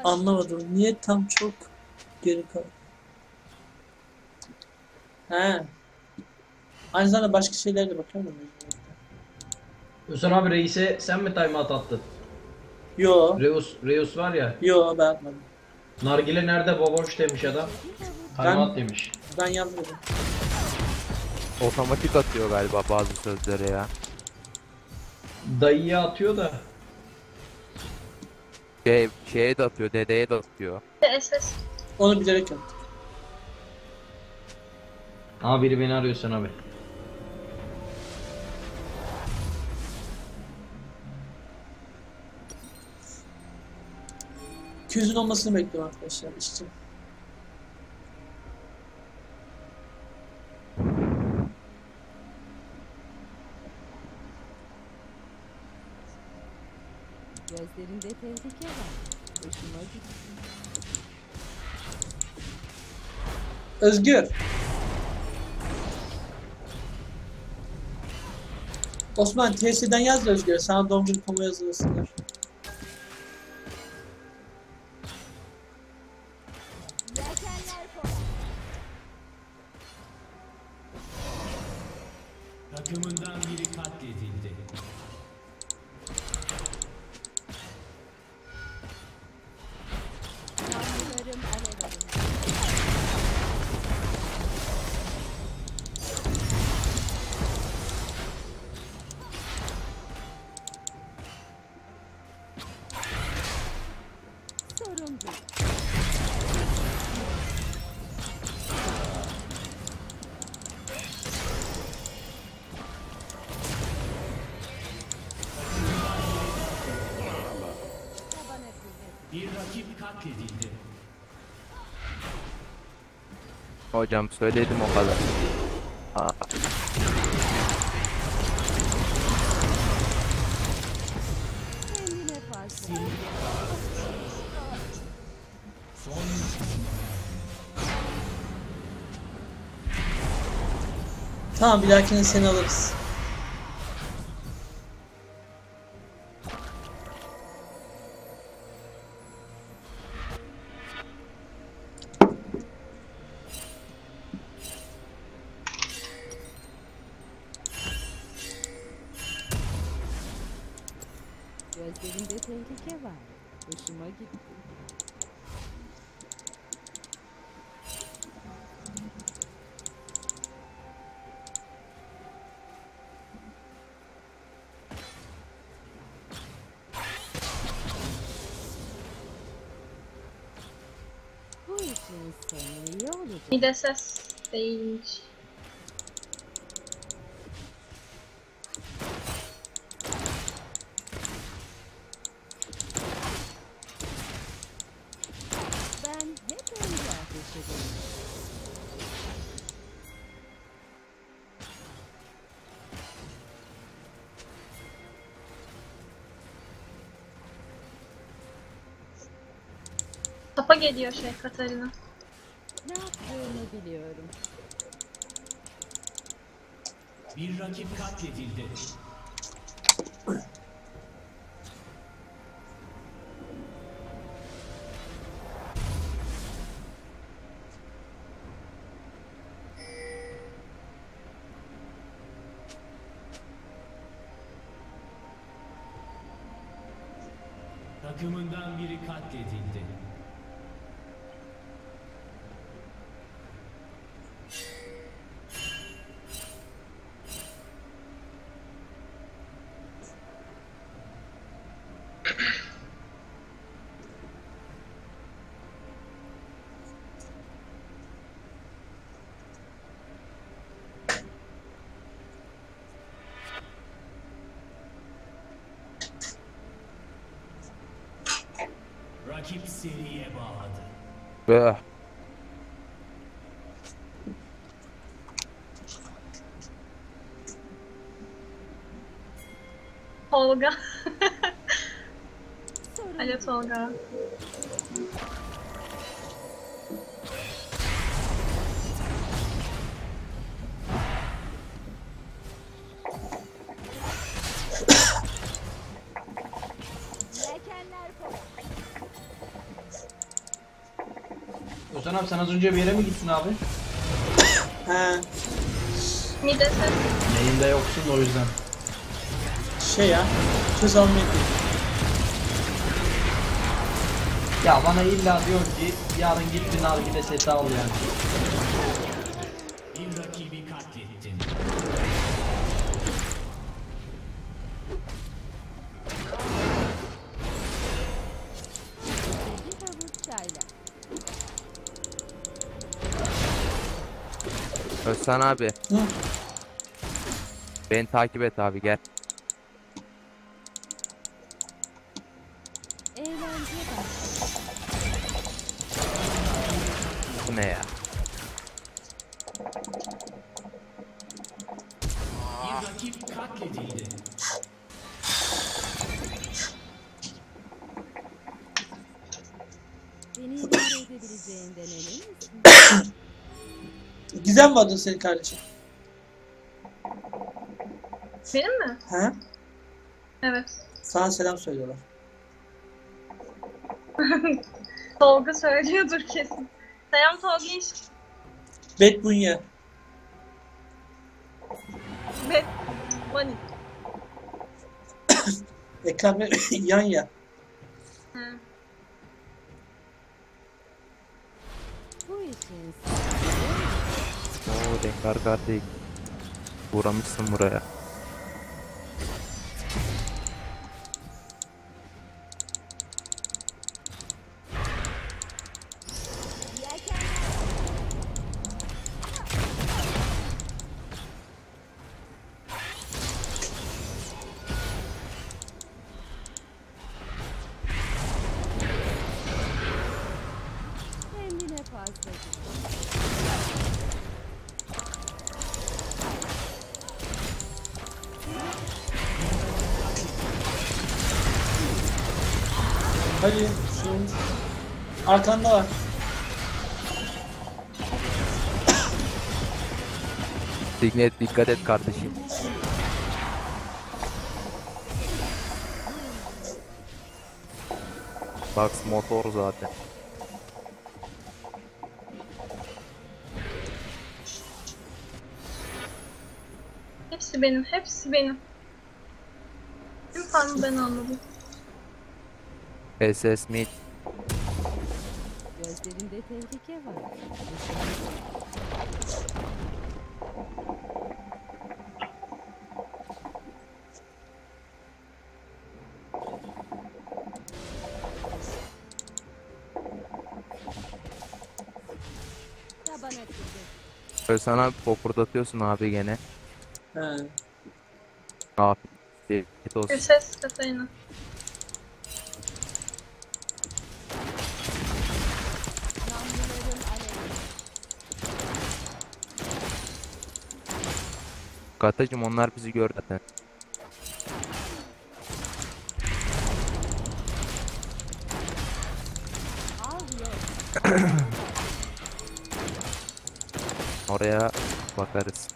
Anlamadım. Niye tam çok geri kal? He. Aynı zamanda başka şeylerle de bakıyorum. Hüsnü abi reise sen mi timeout attın? Yo. Reus, Reus var ya. Yo ben yapmadım. Nargile nerede baboş demiş adam. Timeout demiş. Ben yazmadım. Otomatik atıyor galiba bazı sözleri ya. Dayıya atıyor da. Şey, şeye de atıyor, dedeye de atıyor. SS. Onu bilerek yaptım. Ama biri beni arıyor sen abi. Küzün olmasını bekliyorum arkadaşlar işte. Gözlerinde tehlike var. Hoşuma gitti. Özgür. Osman TS'den yaz Özgür. Sana doğum günü komu yazılsınlar. Hocam söyledim o kadar. Aa, Tamam bir dahakine seni alırız. Hoşuma gitti. Bu işin sonu iyi Geliyor şey Katarina. Ne yaptığımı biliyorum. Bir rakip katledildi. Rakip seriye bağladı. Be. Tolga. Alo Tolga. Abi sen az önce bir yere mi gittin abi? He. Bir de ses. Yayında yoksun o yüzden. Şey ya. Söz almaya gidiyor. Ya bana illa diyor ki yarın git bir nargile seti al yani. Özhan abi. Hı. Beni takip et abi gel. Gizem mi adın senin kardeşim? Benim mi? He? Evet. Sana selam söylüyorlar. Tolga söylüyordur kesin. Selam Tolga iş. Bet. Ve Money. Ekran ve yan ya. Hı. Bu işin Oo Denkar kardeş. Uğramışsın buraya. Arkanda var. Signet dikkat et kardeşim. Bak motor zaten. Hepsi benim, hepsi benim. Tüm farmı ben anladım. SS mid. Gözlerinde tehlike var. Taban atıldı. Özhan abi fokurdatıyorsun abi gene. He. Afiyet olsun. SS Katarina. Namluların Katacım onlar bizi gördü zaten. Oraya bakarız.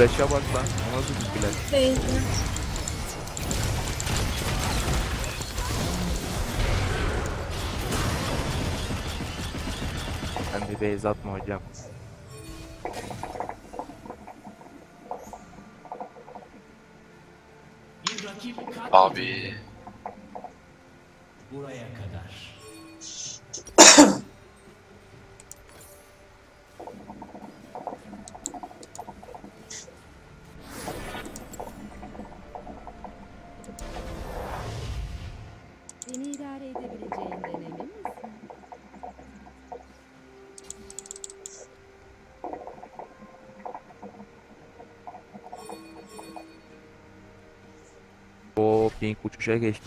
Flash'a bak lan. O nasıl bir flash? Değil. Ben bir base atma hocam. Abi. O pink uçuşa geçti.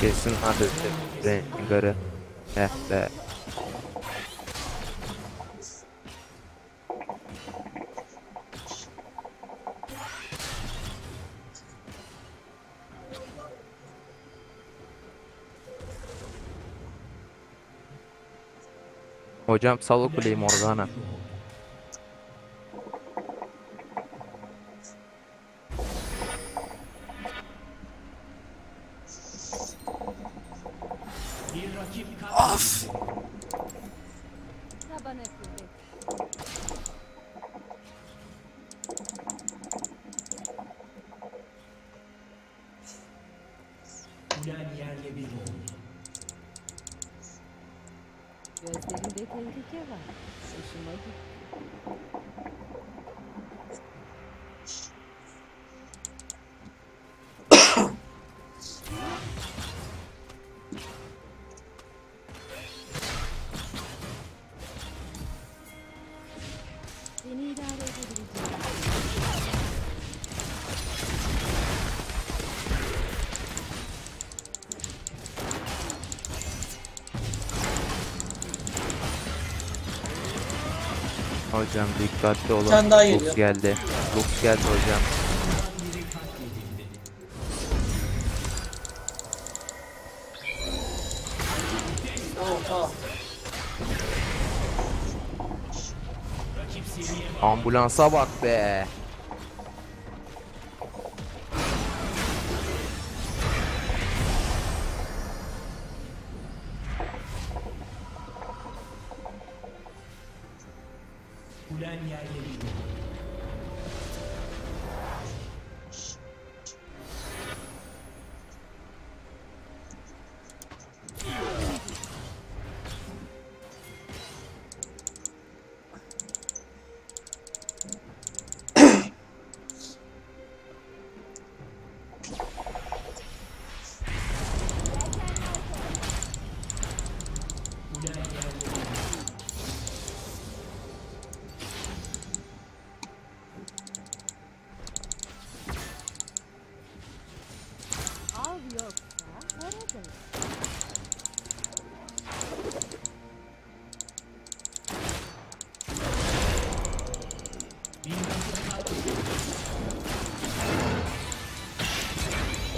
Kesin hadi Rengar'ı. Jump, salou com o Morgana. Hocam dikkatli olun. tane daha Lux geliyor. geldi. Lux geldi hocam. Oha. Ambulansa bak be.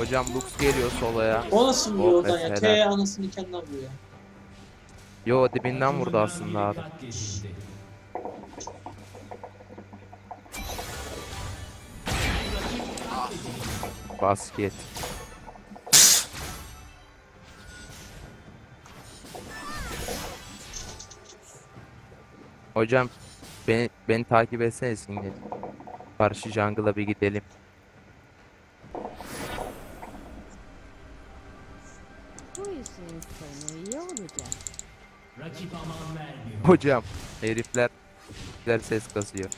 Hocam Lux geliyor solaya. O nasıl vuruyor Oh, oradan ya? T anasını kendinden vuruyor. Yo dibinden vurdu aslında abi. Basket. Hocam beni, beni takip etsene Singel. Karşı jungle'a bir gidelim. Hocam herifler, herifler ses kasıyor.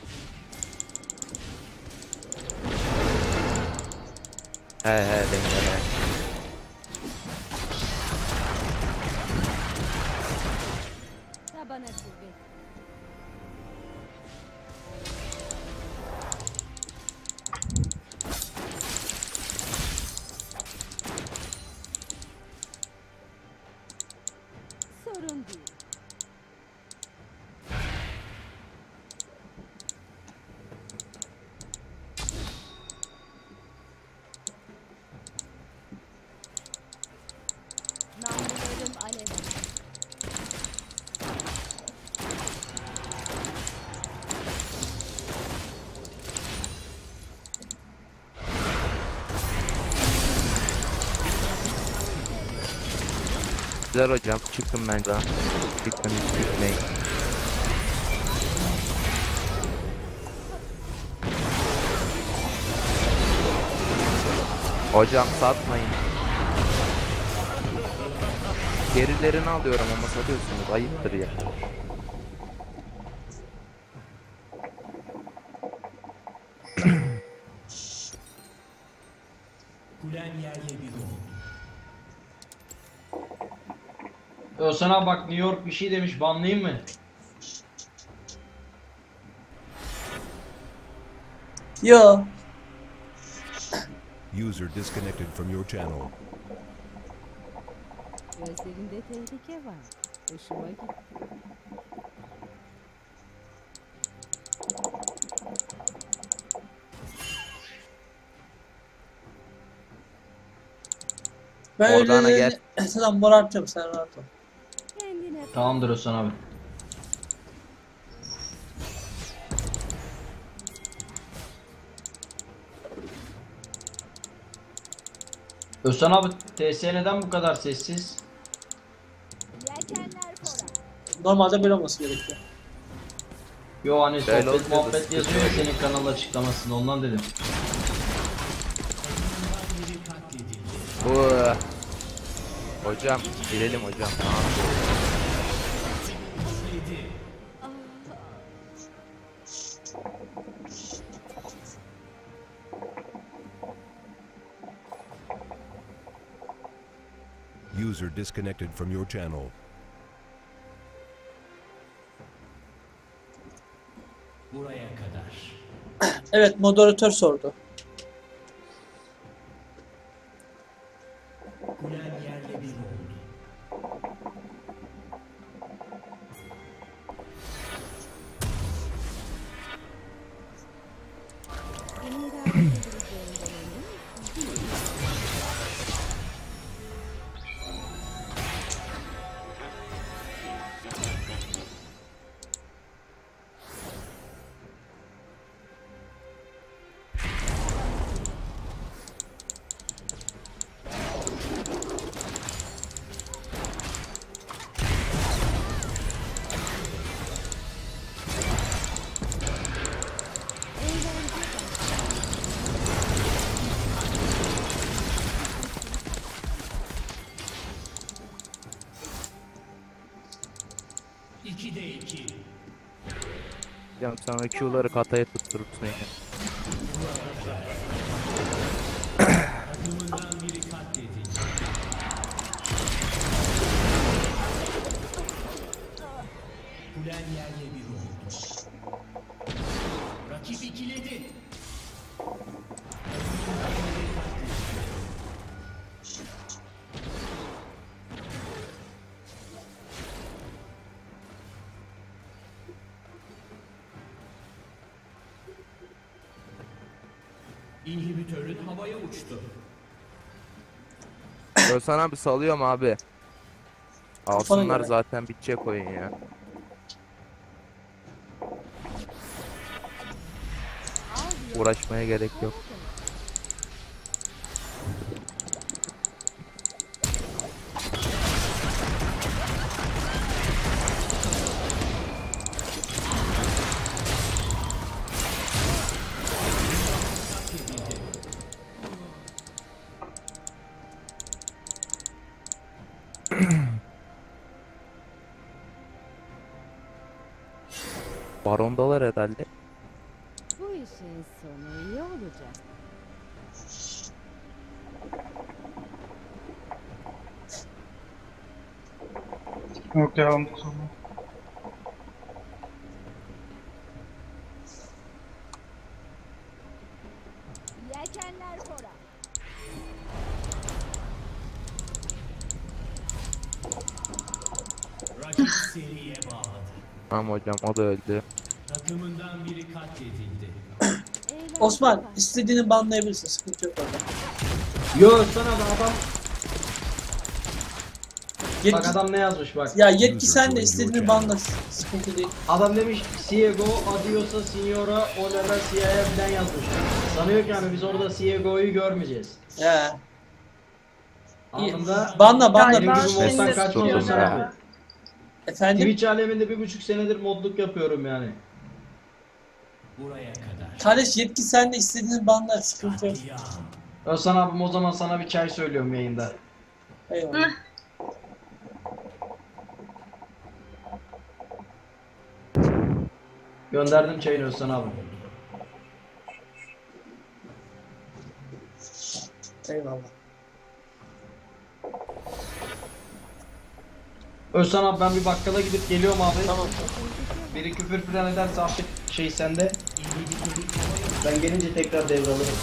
He he dengele. Güzel hocam çıkın bence. Çıkın çıkmayın. Hocam satmayın. Gerilerini alıyorum ama satıyorsunuz. Ayıptır ya. Kulen yerle bir oldu. Özcan abi bak New York bir şey demiş banlayayım mı? Yo. User disconnected from your channel. Gözlerinde tehlike var. Hoşuma gitti. Ben Morgana öyle gel. Tamam morartacağım sen rahat ol. Tamamdır Özcan abi. Özcan abi TS neden bu kadar sessiz? Normalde böyle olması gerekiyor. Yo hani Böyle sohbet da muhabbet sıkıntı yazıyor ya senin kanal açıklamasında ondan dedim. Bu Hocam girelim hocam. Tamam. User disconnected from your channel. Buraya kadar. Evet moderatör sordu. Sonra Q'ları kataya tutturursun yani. Özhan abi salıyorum abi. Alsınlar göre. zaten bitecek oyun ya. Uğraşmaya gerek yok. Devam sonra. Yelkenler fora. Rakip seriye bağladı. Tamam hocam o da öldü. Takımından biri katledildi. Osman istediğini banlayabilirsin. Sıkıntı yok orada. Yo sana da adam Yetki- Bak adam ne yazmış bak. Ya yetki sen de istediğini banla. Sıkıntı değil. Adam demiş Ciego, Adiosa, Signora, Olera, Sia'ya falan yazmış. Sanıyor ki hani biz orada Ciego'yu görmeyeceğiz. He. Anında Banla, banla. Benim gibi moddan Sinir- abi. Efendim? Twitch aleminde bir buçuk senedir modluk yapıyorum yani. Buraya kadar. Kardeş yetki sen de istediğini banla. Sıkıntı yok. Özhan abim o zaman sana bir çay söylüyorum yayında. Eyvallah. Gönderdim çayını Özhan abi. Eyvallah. Özhan abi ben bir bakkala gidip geliyorum abi. Tamam. Biri küfür falan ederse artık şey sende. Ben gelince tekrar devralırım.